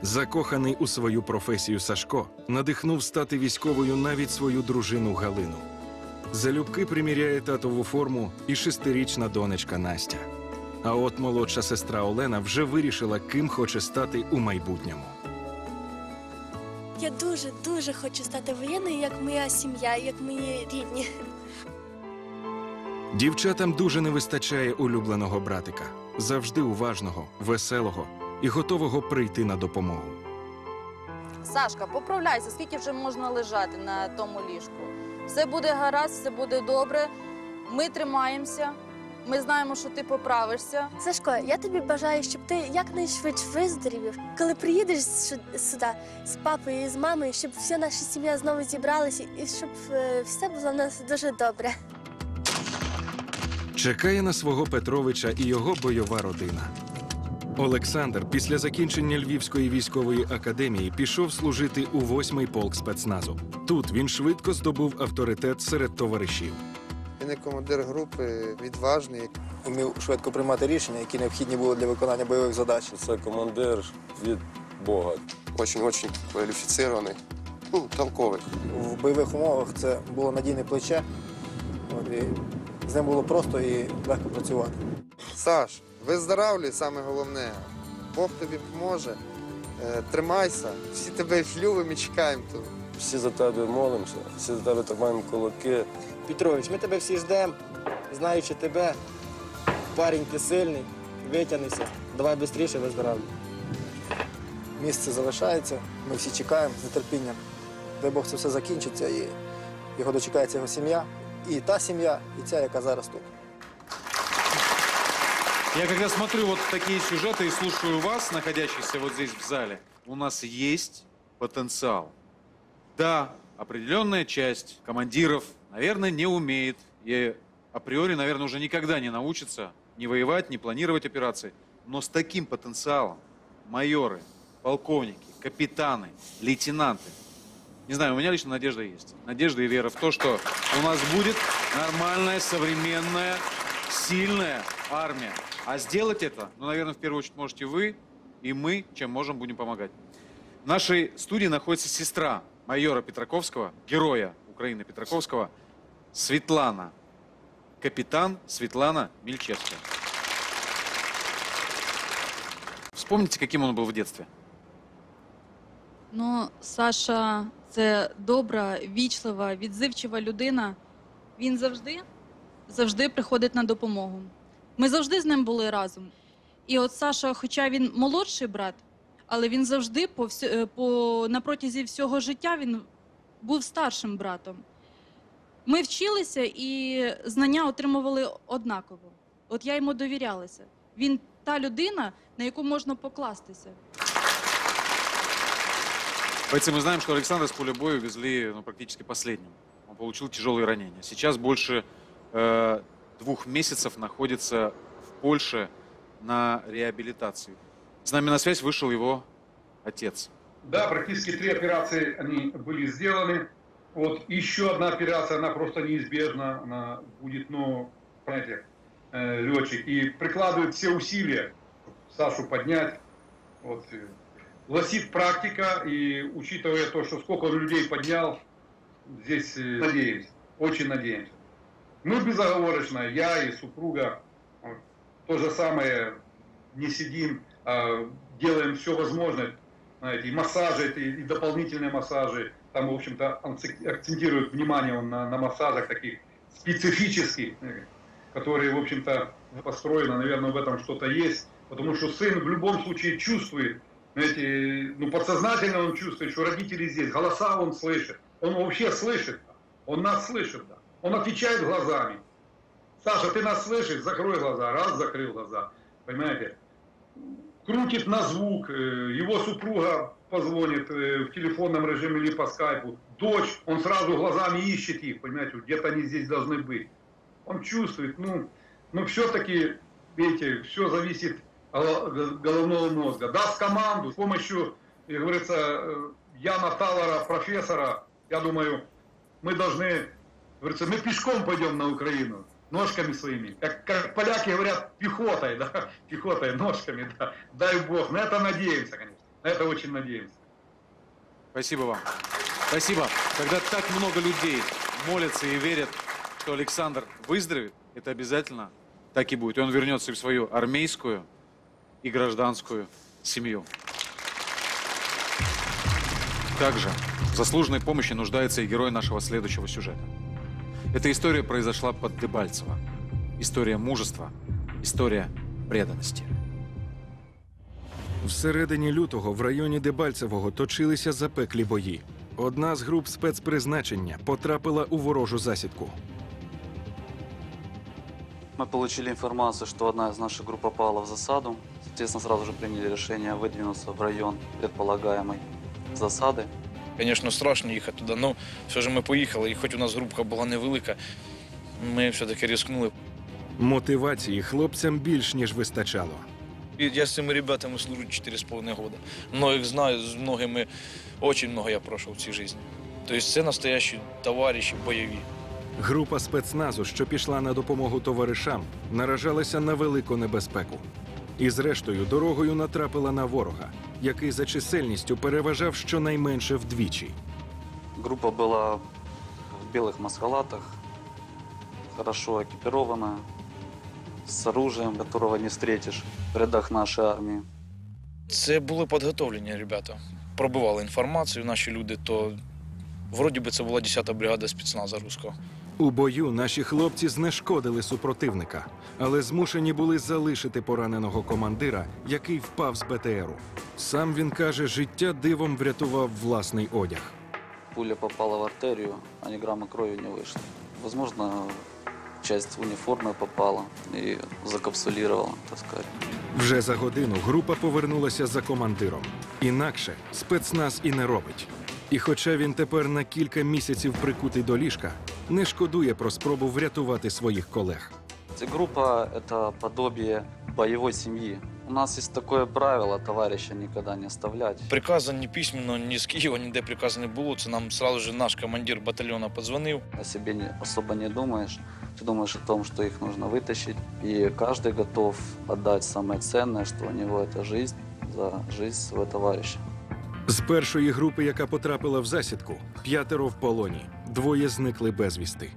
Speaker 5: Закоханий у свою професію Сашко надихнув стати військовою навіть свою дружину Галину. Залюбки приміряє татову форму і шестирічна донечка Настя. А от молодша сестра Олена вже вирішила, ким хоче стати у майбутньому.
Speaker 33: Я дуже дуже хочу стати воєнною, як моя сім'я, як мої рідні.
Speaker 5: Дівчатам дуже не вистачає улюбленого братика, завжди уважного, веселого і готового прийти на допомогу.
Speaker 32: Сашка, поправляйся, скільки вже можна лежати на тому ліжку. Все буде гаразд, все буде добре. Ми тримаємося. Ми знаємо, що ти поправишся.
Speaker 33: Сашко, я тобі бажаю, щоб ти якнайшвидше виздоровів. Коли приїдеш сюди з папою і з мамою, щоб вся наша сім'я знову зібралася і щоб е, все було в нас дуже добре.
Speaker 5: Чекає на свого Петровича і його бойова родина. Олександр після закінчення Львівської військової академії пішов служити у 8-й полк спецназу. Тут він швидко здобув авторитет серед товаришів.
Speaker 27: Він як командир групи, відважний.
Speaker 28: Умів швидко приймати рішення, які необхідні були для виконання бойових задач.
Speaker 34: Це командир від Бога.
Speaker 31: Очень-очень квалифицированный, ну, толковый.
Speaker 28: В бойових умовах це було надійне плече. От, і з ним було просто і легко працювати.
Speaker 27: Саш, виздоравлюй, саме головне. Бог тобі поможе. Е, Тримайся, всі тебе любимо і чекаємо тут.
Speaker 34: Всі за тебе молимося, всі за тебе тримаємо кулаки.
Speaker 28: Петрович, ми тебе всі ждемо, знаючи тебе. Парень, ти сильний, витягнися. Давай швидше виздоравлюй. Місце залишається, ми всі чекаємо з нетерпінням. Дай Бог це все закінчиться і його дочекається його сім'я. І та сім'я, і ця, яка зараз тут.
Speaker 4: Я когда смотрю вот такие сюжеты и слушаю вас, находящихся вот здесь в зале, у нас есть потенциал. Да, определенная часть командиров, наверное, не умеет и априори, наверное, уже никогда не научится ни воевать, ни планировать операции. Но с таким потенциалом майоры, полковники, капитаны, лейтенанты, не знаю, у меня лично надежда есть. Надежда и вера в то, что у нас будет нормальная, современная, сильная армия. А сделать это, ну, наверное, в первую очередь можете вы и мы, чем можем, будем помогать. В нашей студии находится сестра майора Петраковского, героя Украины Петраковского, Светлана. Капитан Светлана Мельчевская. Вспомните, каким он был в детстве.
Speaker 32: Ну, Саша це добра, вічлива, відзивчива людина. Він завжди, завжди приходить на допомогу. Ми завжди з ним були разом. І от Саша, хоча він молодший брат, але він завжди по, всю- е, по, на протязі всього життя він був старшим братом. Ми вчилися і знання отримували однаково. От я йому довірялася. Він та людина, на яку можна покластися.
Speaker 4: Бойцы, мы знаем, что Александра с поля боя увезли ну, практически последним. Он получил тяжелые ранения. Сейчас больше э, двух месяцев находится в Польше на реабилитации. С нами на связь вышел его отец.
Speaker 35: Да, практически три операции они были сделаны. Вот еще одна операция, она просто неизбежна, она будет, ну, понимаете, э, летчик и прикладывает все усилия, Сашу поднять. Вот. гласит практика, и учитывая то, что сколько он людей поднял, здесь э, надеемся, очень надеемся. Мы безоговорочно, я и супруга, то же самое, не сидим, а делаем все возможное, знаете, и массажи, и, и дополнительные массажи, там, в общем-то, он ак- акцентирует внимание он на, на массажах таких специфических, э, которые, в общем-то, построены, наверное, в этом что-то есть, потому что сын в любом случае чувствует, знаете, ну, подсознательно он чувствует, что родители здесь, голоса он слышит, он вообще слышит, он нас слышит. Он отвечает глазами. Саша, ты нас слышишь? Закрой глаза. Раз, закрыл глаза. Понимаете? Крутит на звук. э, Его супруга позвонит э, в телефонном режиме или по скайпу. Дочь, он сразу глазами ищет их, понимаете, где-то они здесь должны быть. Он чувствует, ну, но все-таки, видите, все зависит головного мозга. Даст команду с помощью, как говорится, э, Яна Талара, профессора, я думаю, мы должны, говорится, мы пешком пойдем на Украину, ножками своими. Как, как поляки говорят, пехотой, да, пехотой, ножками, да. Дай Бог, на это надеемся, конечно, на это очень надеемся.
Speaker 4: Спасибо вам. Спасибо. Когда так много людей молятся и верят, что Александр выздоровеет, это обязательно так и будет. И он вернется в свою армейскую и гражданскую семью. Также в заслуженной помощи нуждается и герой нашего следующего сюжета. Эта история произошла под Дебальцево. История мужества, история преданности.
Speaker 5: Всередині лютого в районі Дебальцевого точилися запеклі бої. Одна з груп спецпризначення потрапила у ворожу засідку.
Speaker 36: Мы получили информацию, что одна из наших групп попала в засаду. Соответственно, сразу же приняли решение выдвинуться в район предполагаемой засады.
Speaker 37: Звісно, страшно їхати туди, але все ж ми поїхали, і хоч у нас групка була невелика, ми все-таки ризикнули.
Speaker 5: Мотивації хлопцям більш ніж вистачало.
Speaker 37: Я з цими ребятами служу 4,5 года. Многих знаю, з многими, дуже много я пройшов в цій житті. Тобто це настоящі товариші бойові.
Speaker 5: Група спецназу, що пішла на допомогу товаришам, наражалася на велику небезпеку. І зрештою дорогою натрапила на ворога, який за чисельністю переважав щонайменше вдвічі.
Speaker 36: Группа была в белых маскалатах, хорошо экипированная, с оружием, которого не встретишь в рядах нашей армии.
Speaker 37: Це були підготовлені ребята. Пробивали інформацію наші люди, то вроді би це була 10-та бригада спецназу руського.
Speaker 5: У бою наші хлопці знешкодили супротивника, але змушені були залишити пораненого командира, який впав з БТРу. Сам він каже, життя дивом врятував власний одяг.
Speaker 36: Пуля попала в артерию, а ни грамма крови не вышло. Возможно, часть униформы попала и закапсулировала, так сказать.
Speaker 5: Вже за годину група повернулася за командиром. Інакше спецназ і не робить. І хоча він тепер на кілька місяців прикутий до ліжка, не шкодує про спробу врятувати своїх колег.
Speaker 36: Эта группа – это подобие боевой семьи. У нас есть такое правило товарища никогда не оставлять.
Speaker 37: Приказу ні письменно, ні з Києва, ніде приказу не було. Це нам сразу же наш командир батальйону подзвонив.
Speaker 36: О себе не, особо не думаешь. Ты думаешь о том, что их нужно вытащить. И каждый готов отдать самое ценное, что у него это жизнь, за жизнь своего товарища.
Speaker 5: З першої групи, яка потрапила в засідку, п'ятеро в полоні, двоє зникли безвісти.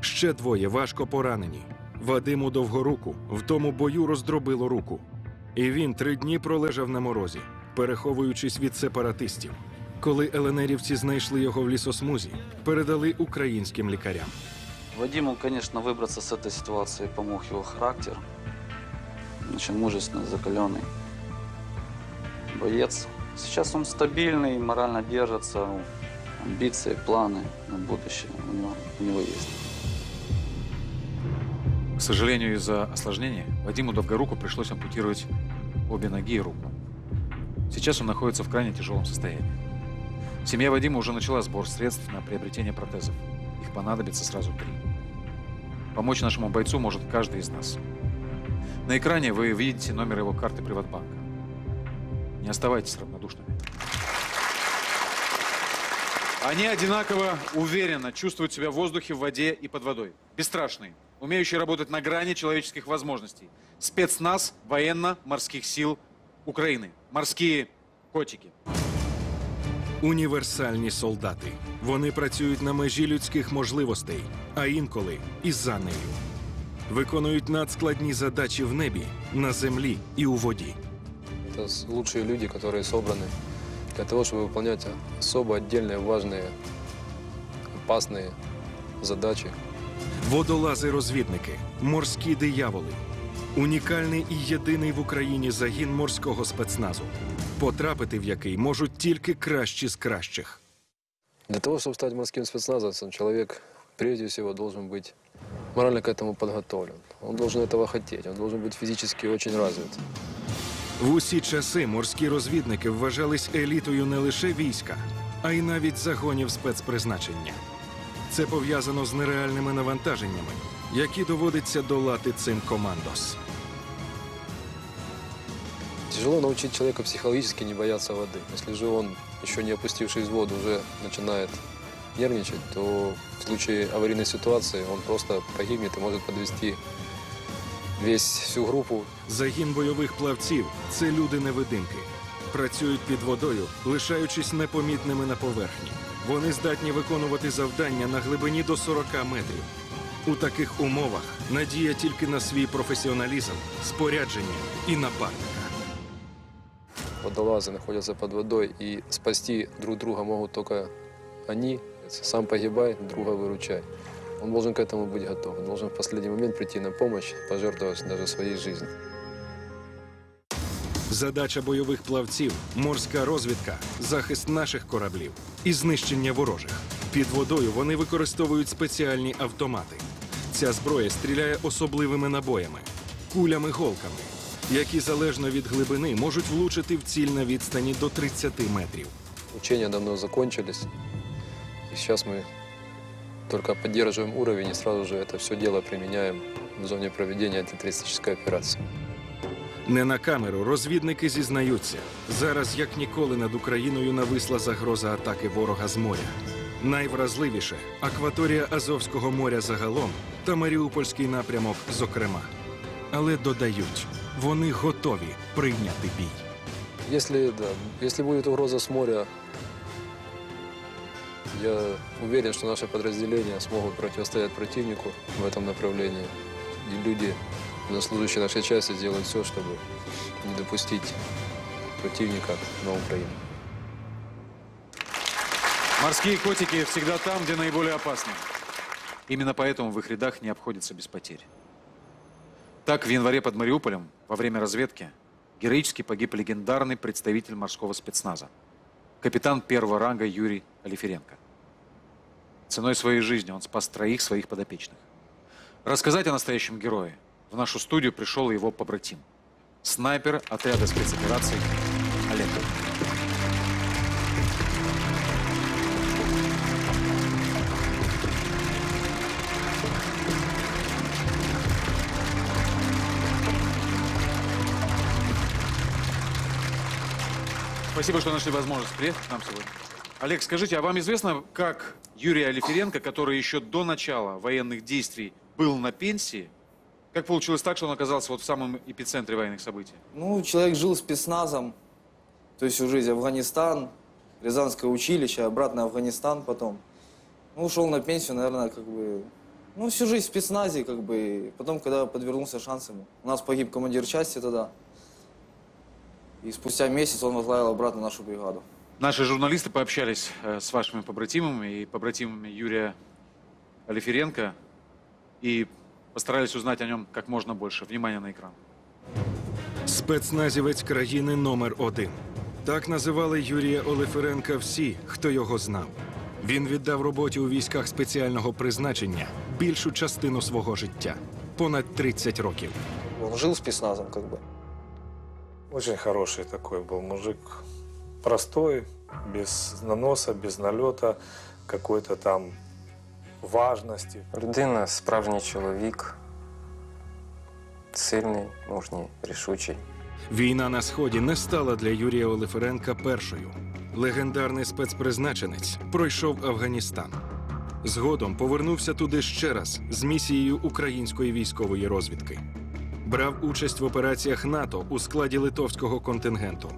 Speaker 5: Ще двоє важко поранені. Вадиму Довгоруку в тому бою роздробило руку. І він три дні пролежав на морозі, переховуючись від сепаратистів. Коли еленерівці знайшли його в лісосмузі, передали українським лікарям.
Speaker 36: Вадиму, конечно, выбраться с этой ситуации помог его характер. Очень мужественный, закаленный боец. Сейчас он стабильный, морально держится, ну, амбиции, планы на будущее у него, у него есть.
Speaker 4: К сожалению, из-за осложнения Вадиму Довгоруку пришлось ампутировать обе ноги и руку. Сейчас он находится в крайне тяжелом состоянии. Семья Вадима уже начала сбор средств на приобретение протезов. Их понадобится сразу три. Помочь нашему бойцу может каждый из нас. На экране вы видите номер его карты Приватбанка. Не оставайтесь равнодушными. Они одинаково уверенно чувствуют себя в воздухе, в воде и под водой. Бесстрашные, умеющие работать на грани человеческих возможностей. Спецназ военно-морских сил Украины. Морские Котики.
Speaker 5: Універсальні солдати. Вони працюють на межі людських можливостей, а інколи і за нею. Виконують надскладні задачі в небі, на землі і у воді.
Speaker 34: Это с- лучшие люди, которые собраны для того, чтобы выполнять особо отдельные, важные, опасные задачи.
Speaker 5: Водолази-розвідники, морські дияволи. Унікальний і єдиний в Україні загін морського спецназу, потрапити в який можуть тільки кращі з кращих.
Speaker 34: Для того, чтобы стать морским спецназовцем, человек прежде всего должен быть морально к этому подготовлен. Он должен этого хотеть, он должен быть физически очень развит.
Speaker 5: В усі часи морські розвідники вважались елітою не лише війська, а й навіть загонів спецпризначення. Це пов'язано з нереальними навантаженнями, які доводиться долати цим командос.
Speaker 34: Тяжело научить человека психологически не бояться воды. Если же он, не опустившись в воду, уже начинает нервничать, то в случае аварийной ситуации он просто погибнет и может подвести весь, всю группу.
Speaker 5: Загін бойових плавців це люди-невидимки. Працюють під водою, лишаючись непомітними на поверхні. Вони здатні виконувати завдання на глибині до 40 метрів. У таких умовах надія тільки на свій професіоналізм, спорядження і напарника.
Speaker 34: Водолазы находятся под водой, и спасти друг друга могут только они. Сам погибай, друга выручай. Он должен к этому быть готов. Он должен в последний момент прийти на помощь, пожертвовать даже своей жизнью.
Speaker 5: Задача бойових плавців морська розвідка, захист наших кораблів і знищення ворожих. Під водою вони використовують спеціальні автомати. Ця зброя стріляє особливими набоями, кулями-голками, які залежно від глибини можуть влучити в ціль на відстані до 30 метрів.
Speaker 34: Учения давно закончились, и сейчас мы только поддерживаем уровень и сразу же это все дело применяем в зоне проведения антитеррористической операции.
Speaker 5: Не на камеру розвідники зізнаються. Зараз як ніколи над Україною нависла загроза атаки ворога з моря. Найвразливіше акваторія Азовського моря загалом та Маріупольський напрямок, зокрема. Але додають, вони готові прийняти бій.
Speaker 34: Если, да, будет угроза с моря, я уверен, что наши подразделения смогут противостоять противнику в этом направлении. И люди, заслуживающие нашей части, сделают все, чтобы не допустить противника на Украину.
Speaker 4: Морские котики всегда там, где наиболее опасно. Именно поэтому в их рядах не обходится без потерь. Так, в январе под Мариуполем во время разведки героически погиб легендарный представитель морского спецназа, капитан первого ранга Юрий Алиференко. Ценой своей жизни он спас троих своих подопечных. Рассказать о настоящем герое в нашу студию пришел его побратим, снайпер отряда спецопераций Олег. Спасибо, что нашли возможность приехать к нам сегодня. Олег, скажите, а вам известно, как Юрий Алиференко, который еще до начала военных действий был на пенсии, как получилось так, что он оказался вот в самом эпицентре военных событий?
Speaker 38: Ну, человек жил спецназом, то есть всю жизнь Афганистан, Рязанское училище, обратно Афганистан потом. Ну, ушел на пенсию, наверное, как бы, ну, всю жизнь в спецназе, как бы, потом, когда подвернулся шанс ему. У нас погиб командир части тогда, и спустя месяц он возглавил обратно нашу бригаду.
Speaker 4: Наши журналисты пообщались э, с вашими побратимами и побратимами Юрия Алиференко и постарались узнать о нем как можно больше. Внимание на экран.
Speaker 5: Спецназівець країни номер один. Так називали Юрія Олеференка всі, хто його знав. Він віддав роботі у військах спеціального призначення більшу частину свого життя понад 30 років.
Speaker 38: Он жил спецназом, как бы.
Speaker 39: Очень хороший такой был мужик. Простой, без наноса, без налета, какой-то там важности.
Speaker 26: Людина справжній чоловік, сильний, мужній, рішучий.
Speaker 5: Війна на сході не стала для Юрія Олеференка першою. Легендарний спецпризначенець пройшов Афганістан. Згодом повернувся туди ще раз з місією української військової розвідки. Брав участь в операціях НАТО у складі литовського контингенту.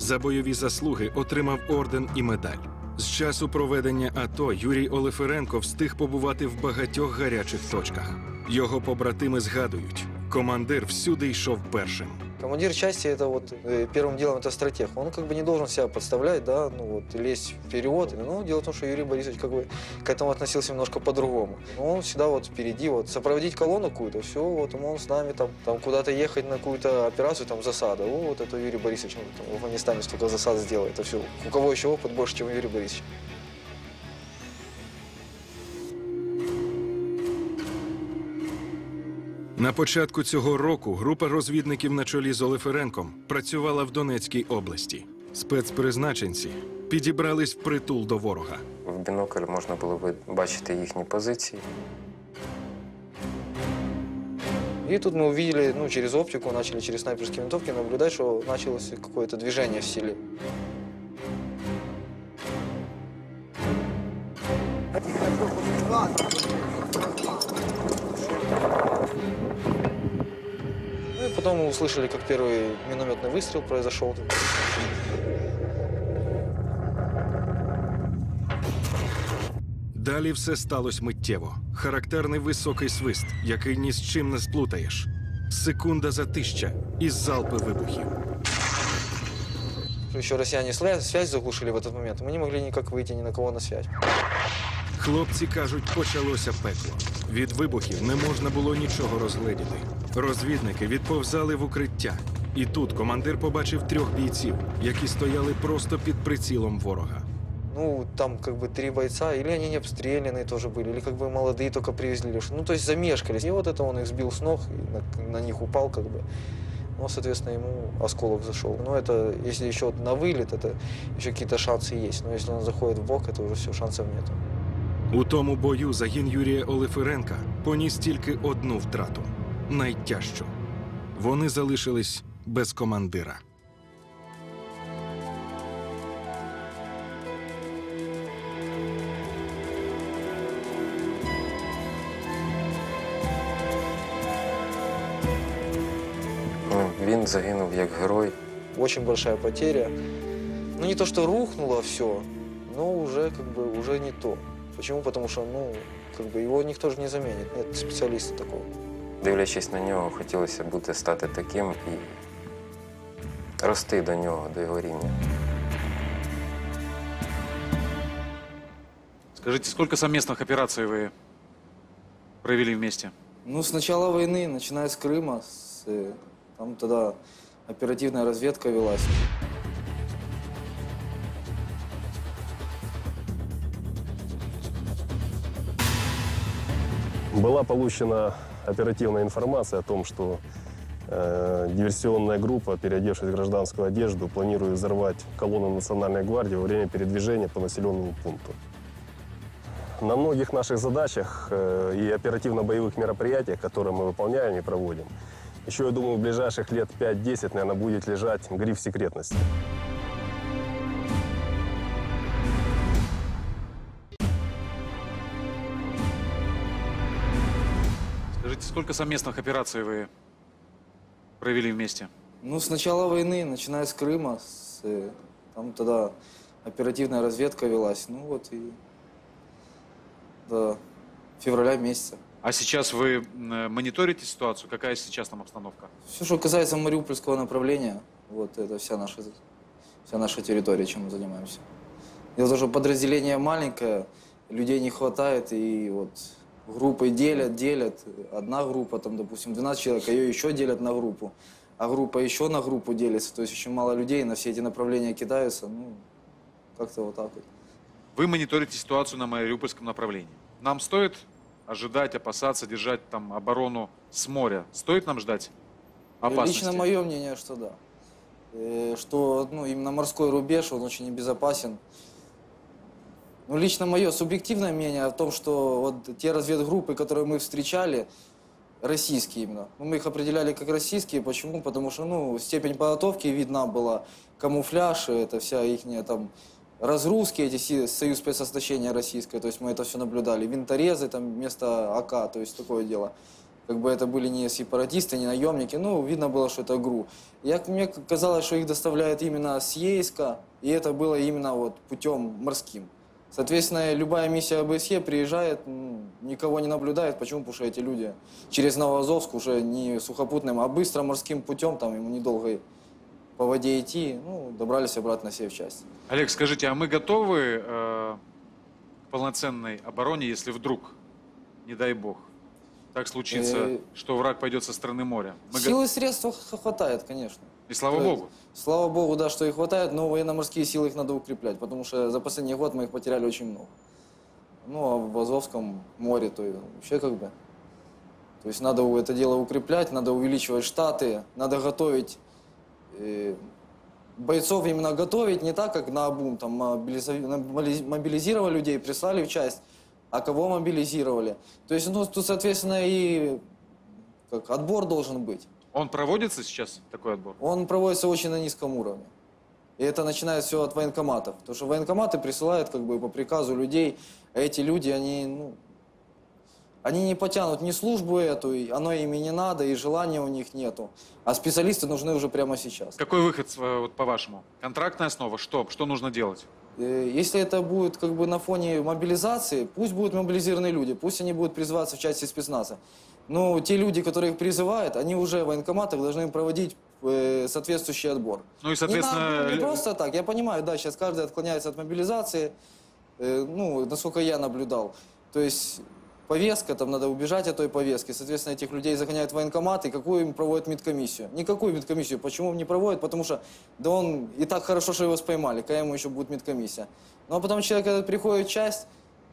Speaker 5: За бойові заслуги отримав орден і медаль. З часу проведення АТО Юрій Олеференко встиг побувати в багатьох гарячих точках. Його побратими згадують, командир всюди йшов першим.
Speaker 38: Командир части это вот э, первым делом это стратег. Он как бы не должен себя подставлять, да, ну вот лезть вперед. Но дело в том, что Юрий Борисович как бы к этому относился немножко по-другому. Он всегда вот впереди, вот сопроводить колонну какую-то, все, вот он с нами там, там куда-то ехать на какую-то операцию, там засада. О, вот это Юрий Борисович он там, в Афганистане столько засад сделал. Это все. У кого еще опыт больше, чем у Юрия
Speaker 5: На початку цього року група розвідників на чолі з Олеференком працювала в Донецькій області. Спецпризначенці підібрались впритул до ворога.
Speaker 40: В бінокль можна було би бачити їхні позиції.
Speaker 38: И тут мы увидели, ну, через оптику, начали через снайперские винтовки наблюдать, что началось какое-то движение в селе. И потом мы услышали, как первый минометный выстрел произошел.
Speaker 5: Далі все сталося миттєво. Характерний високий свист, який ні з чим не сплутаєш. Секунда затища і залпи вибухів.
Speaker 38: Еще россияне сля- связь заглушили в этот момент. Мы не могли никак выйти ни на кого на связь.
Speaker 5: Хлопці кажуть, почалося пекло. Від вибухів не можна було нічого розгледіти. Розвідники відповзали в укриття. І тут командир побачив трьох бійців, які стояли просто під прицілом ворога.
Speaker 38: Ну, там как бы три бойца, или они не обстрелянные тоже были, или как бы молодые только привезли. лишь. Ну, то есть замешкались. И вот это он их сбил с ног, и на, на них упал как бы. Ну, соответственно, ему осколок зашел. Но это, если еще на вылет, это еще какие-то шансы есть. Но если он заходит в бок, это уже все, шансов нет.
Speaker 5: У тому бою загін Юрія Олефиренка поніс тільки одну втрату Найтяжчу. Вони залишились без командира.
Speaker 40: Ну, він загинув як герой.
Speaker 38: Очень большая потеря. Ну, не то, что рухнуло все, но уже как бы уже не то. Почему? Потому что, ну, как бы его никто же не заменит. Нет специалиста такого.
Speaker 40: Дивлячись на нього, хотілося бути стати таким і рости до нього, до його рівня.
Speaker 4: Скажите, сколько совместных операций вы провели вместе?
Speaker 38: Ну, с начала войны, начиная с Крыма, с, э, там тогда оперативная разведка велась.
Speaker 41: Была получена оперативная информация о том, что э, диверсионная группа, переодевшись в гражданскую одежду, планирует взорвать колонну Национальной гвардии во время передвижения по населенному пункту. На многих наших задачах э, и оперативно-боевых мероприятиях, которые мы выполняем и проводим, еще, я думаю, в ближайших лет 5-10, наверное, будет лежать гриф секретности.
Speaker 4: Скажите, сколько совместных операций вы провели вместе?
Speaker 38: Ну, с начала войны, начиная с Крыма, с, э, там тогда оперативная разведка велась. Ну вот и до февраля месяца.
Speaker 4: А сейчас вы мониторите ситуацию? Какая сейчас там обстановка?
Speaker 38: Все, что касается Мариупольского направления, вот это вся наша, вся наша территория, чем мы занимаемся. Дело в том, что подразделение маленькое, людей не хватает, и вот группы делят, делят. Одна группа, там, допустим, 12 человек, ее еще делят на группу, а группа еще на группу делится. То есть очень мало людей, на все эти направления кидаются. Ну, как-то вот так вот.
Speaker 4: Вы мониторите ситуацию на Мариупольском направлении. Нам стоит ожидать, опасаться, держать там оборону с моря? Стоит нам ждать опасности?
Speaker 38: Лично мое мнение, что да. Э, Что ну, именно морской рубеж, он очень небезопасен. Ну, лично мое субъективное мнение о том, что вот те разведгруппы, которые мы встречали, российские именно. Ну, мы их определяли как российские. Почему? Потому что, ну, степень подготовки видна была, камуфляж, это вся их там разгрузки, эти союз спецоснащения российское, то есть мы это все наблюдали. Винторезы, там, вместо АК, то есть такое дело. как бы это были не сепаратисты, не наемники, ну, видно было, что это ГРУ. Я, мне казалось, что их доставляют именно с Ейска, и это было именно вот путем морским. Соответственно, любая миссия ОБСЕ приезжает, никого не наблюдает. Почему? Потому что эти люди через Новоазовск уже не сухопутным, а быстро морским путем, там ему недолго по воде идти, ну, добрались обратно все в часть.
Speaker 4: Олег, скажите, а мы готовы э, к полноценной обороне, если вдруг, не дай бог, так случится,
Speaker 38: Э,
Speaker 4: что враг пойдет со стороны моря? Мы го-
Speaker 38: Силы и средств х- хватает, конечно.
Speaker 4: И слава
Speaker 38: есть,
Speaker 4: богу.
Speaker 38: Слава богу, да, что их хватает, но военно-морские силы их надо укреплять, потому что за последний год мы их потеряли очень много. Ну, а в Азовском море, то и вообще как бы. То есть надо это дело укреплять, надо увеличивать штаты, надо готовить э, бойцов именно готовить не так, как на обум, там мобилизировали людей, прислали в часть, а кого мобилизировали. То есть, ну, тут, соответственно, и как, отбор должен быть.
Speaker 4: Он проводится сейчас, такой отбор?
Speaker 38: Он проводится очень на низком уровне. И это начинает все от военкоматов. Потому что военкоматы присылают как бы по приказу людей, а эти люди, они, ну, они не потянут ни службу эту, и оно им и не надо, и желания у них нету. А специалисты нужны уже прямо сейчас.
Speaker 4: Какой выход, вот, по-вашему? Контрактная основа? Что? Что нужно делать?
Speaker 38: Э, Если это будет как бы на фоне мобилизации, пусть будут мобилизированы люди, пусть они будут призываться в части спецназа. Но те люди, которые их призывают, они уже в военкоматах должны проводить э, соответствующий отбор.
Speaker 4: Ну и, соответственно,
Speaker 38: Не, надо- не просто так. Я понимаю, да, сейчас каждый отклоняется от мобилизации, э, ну, насколько я наблюдал. То есть повестка, там надо убежать от той повестки. Соответственно, этих людей загоняют в военкомат, и какую им проводят медкомиссию? Никакую медкомиссию. Почему не проводят? Потому что, да он и так хорошо, что его споймали, какая ему еще будет медкомиссия. Ну, а потом человек, когда приходит в часть,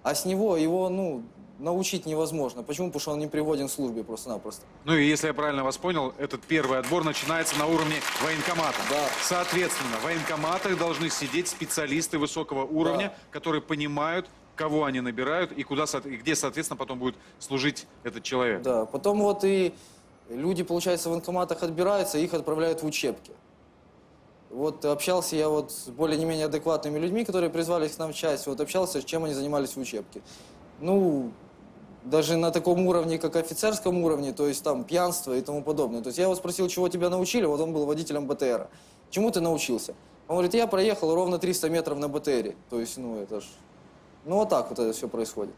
Speaker 38: а с него его, ну, научить невозможно. Почему? Потому что он не приводен к службе просто-напросто.
Speaker 4: Ну и если я правильно вас понял, этот первый отбор начинается на уровне военкомата.
Speaker 38: Да.
Speaker 4: Соответственно, в военкоматах должны сидеть специалисты высокого уровня, которые понимают, кого они набирают и, куда, и где, соответственно, потом будет служить этот человек.
Speaker 38: Да, потом вот и люди, получается, в военкоматах отбираются, их отправляют в учебки. Вот общался я вот с более не менее адекватными людьми, которые призвались к нам в часть, вот общался, чем они занимались в учебке. Ну, даже на таком уровне, как офицерском уровне, то есть там пьянство и тому подобное. То есть я его спросил, чего тебя научили, вот он был водителем БТРа. Чему ты научился? Он говорит, я проехал ровно 300 метров на БТРе. То есть, ну, это ж... Ну, вот так вот это все происходит.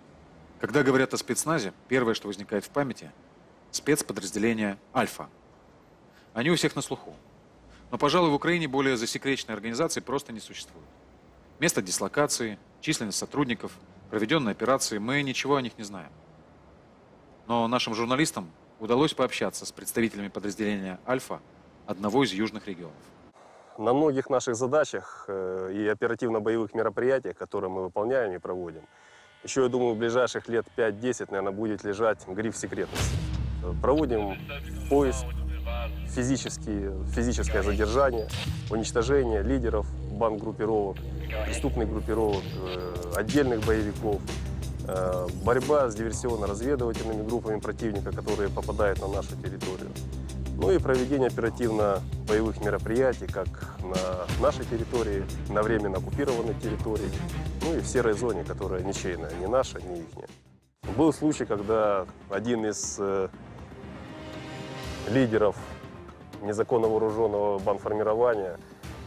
Speaker 4: Когда говорят о спецназе, первое, что возникает в памяти – спецподразделение «Альфа». Они у всех на слуху. Но, пожалуй, в Украине более засекреченной организации просто не существует. Место дислокации, численность сотрудников, проведенные операции – мы ничего о них не знаем. Но нашим журналистам удалось пообщаться с представителями подразделения «Альфа» одного из южных регионов.
Speaker 41: На многих наших задачах э, и оперативно-боевых мероприятиях, которые мы выполняем и проводим, еще, я думаю, в ближайших лет 5-10, наверное, будет лежать гриф секретности. Проводим поиск, физические, физическое задержание, уничтожение лидеров банд-группировок, преступных группировок, э, отдельных боевиков, борьба с диверсионно-разведывательными группами противника, которые попадают на нашу территорию. Ну и проведение оперативно-боевых мероприятий как на нашей территории, на временно оккупированной территории, ну и в серой зоне, которая ничейная, не наша, не ихняя. Был случай, когда один из э, лидеров незаконно вооруженного банформирования,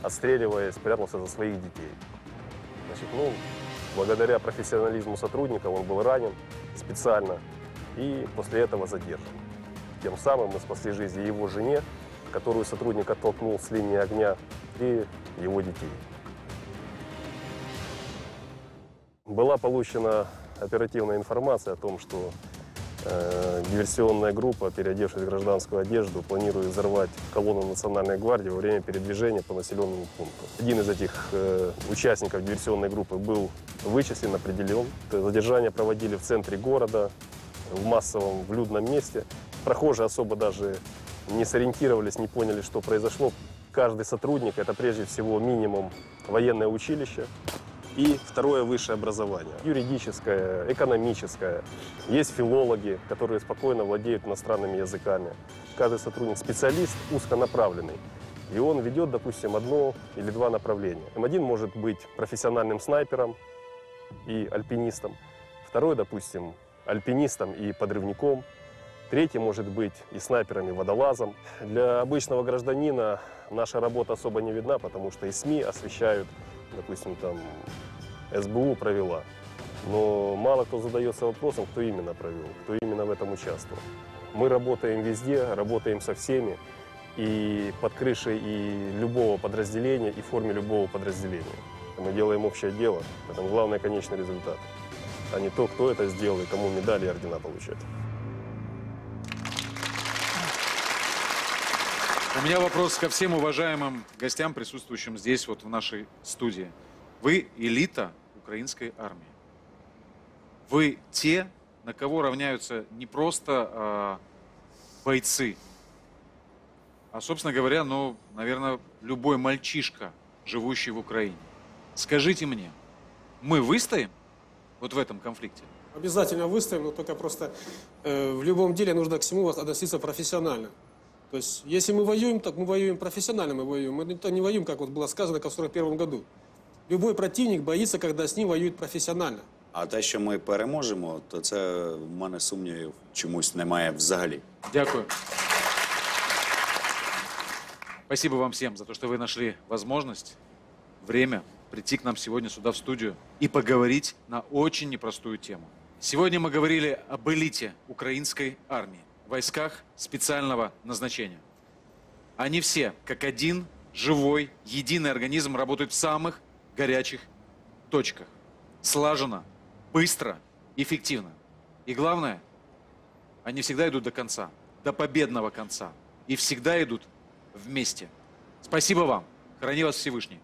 Speaker 41: отстреливаясь, прятался за своих детей. Значит, ну, благодаря профессионализму сотрудников он был ранен специально и после этого задержан. Тем самым мы спасли жизнь его жене, которую сотрудник оттолкнул с линии огня, и его детей. Была получена оперативная информация о том, что диверсионная группа, переодевшись в гражданскую одежду, планирует взорвать колонну Национальной гвардии во время передвижения по населенному пункту. Один из этих э, участников диверсионной группы был вычислен, определен. Задержание проводили в центре города, в массовом, в людном месте. Прохожие особо даже не сориентировались, не поняли, что произошло. Каждый сотрудник – это прежде всего минимум военное училище и второе высшее образование. Юридическое, экономическое. Есть филологи, которые спокойно владеют иностранными языками. Каждый сотрудник – специалист узконаправленный. И он ведет, допустим, одно или два направления. Один может быть профессиональным снайпером и альпинистом. Второй, допустим, альпинистом и подрывником. Третий может быть и снайпером, и водолазом. Для обычного гражданина наша работа особо не видна, потому что и СМИ освещают, допустим, там СБУ провела. Но мало кто задается вопросом, кто именно провел, кто именно в этом участвовал. Мы работаем везде, работаем со всеми, и под крышей и любого подразделения, и в форме любого подразделения. Мы делаем общее дело, поэтому главное конечный результат, а не то, кто это сделал и кому медали и ордена получать.
Speaker 4: У меня вопрос ко всем уважаемым гостям, присутствующим здесь, вот в нашей студии. Вы элита украинской армии. Вы те, на кого равняются не просто а, бойцы, а, собственно говоря, ну, наверное, любой мальчишка, живущий в Украине. Скажите мне, мы выстоим вот в этом конфликте?
Speaker 25: Обязательно выставим, но только просто э, в любом деле нужно к всему относиться профессионально. То есть, если мы воюем, так мы воюем профессионально, мы воюем. Мы не- не воюем, как вот было сказано, как в 41 году. Любой противник боится, когда с ним воюют профессионально.
Speaker 30: А те, що ми переможемо, то це в мене сумнівів чомусь немає взагалі.
Speaker 4: Дякую. Спасибо вам всем за то, что вы нашли возможность, время прийти к нам сегодня сюда в студию и поговорить на очень непростую тему. Сегодня мы говорили об элите украинской армии, войсках специального назначения. Они все, как один, живой, единый организм, работают в самых горячих точках. Слаженно, быстро, эффективно. И главное, они всегда идут до конца, до победного конца. И всегда идут вместе. Спасибо вам. Храни вас Всевышний.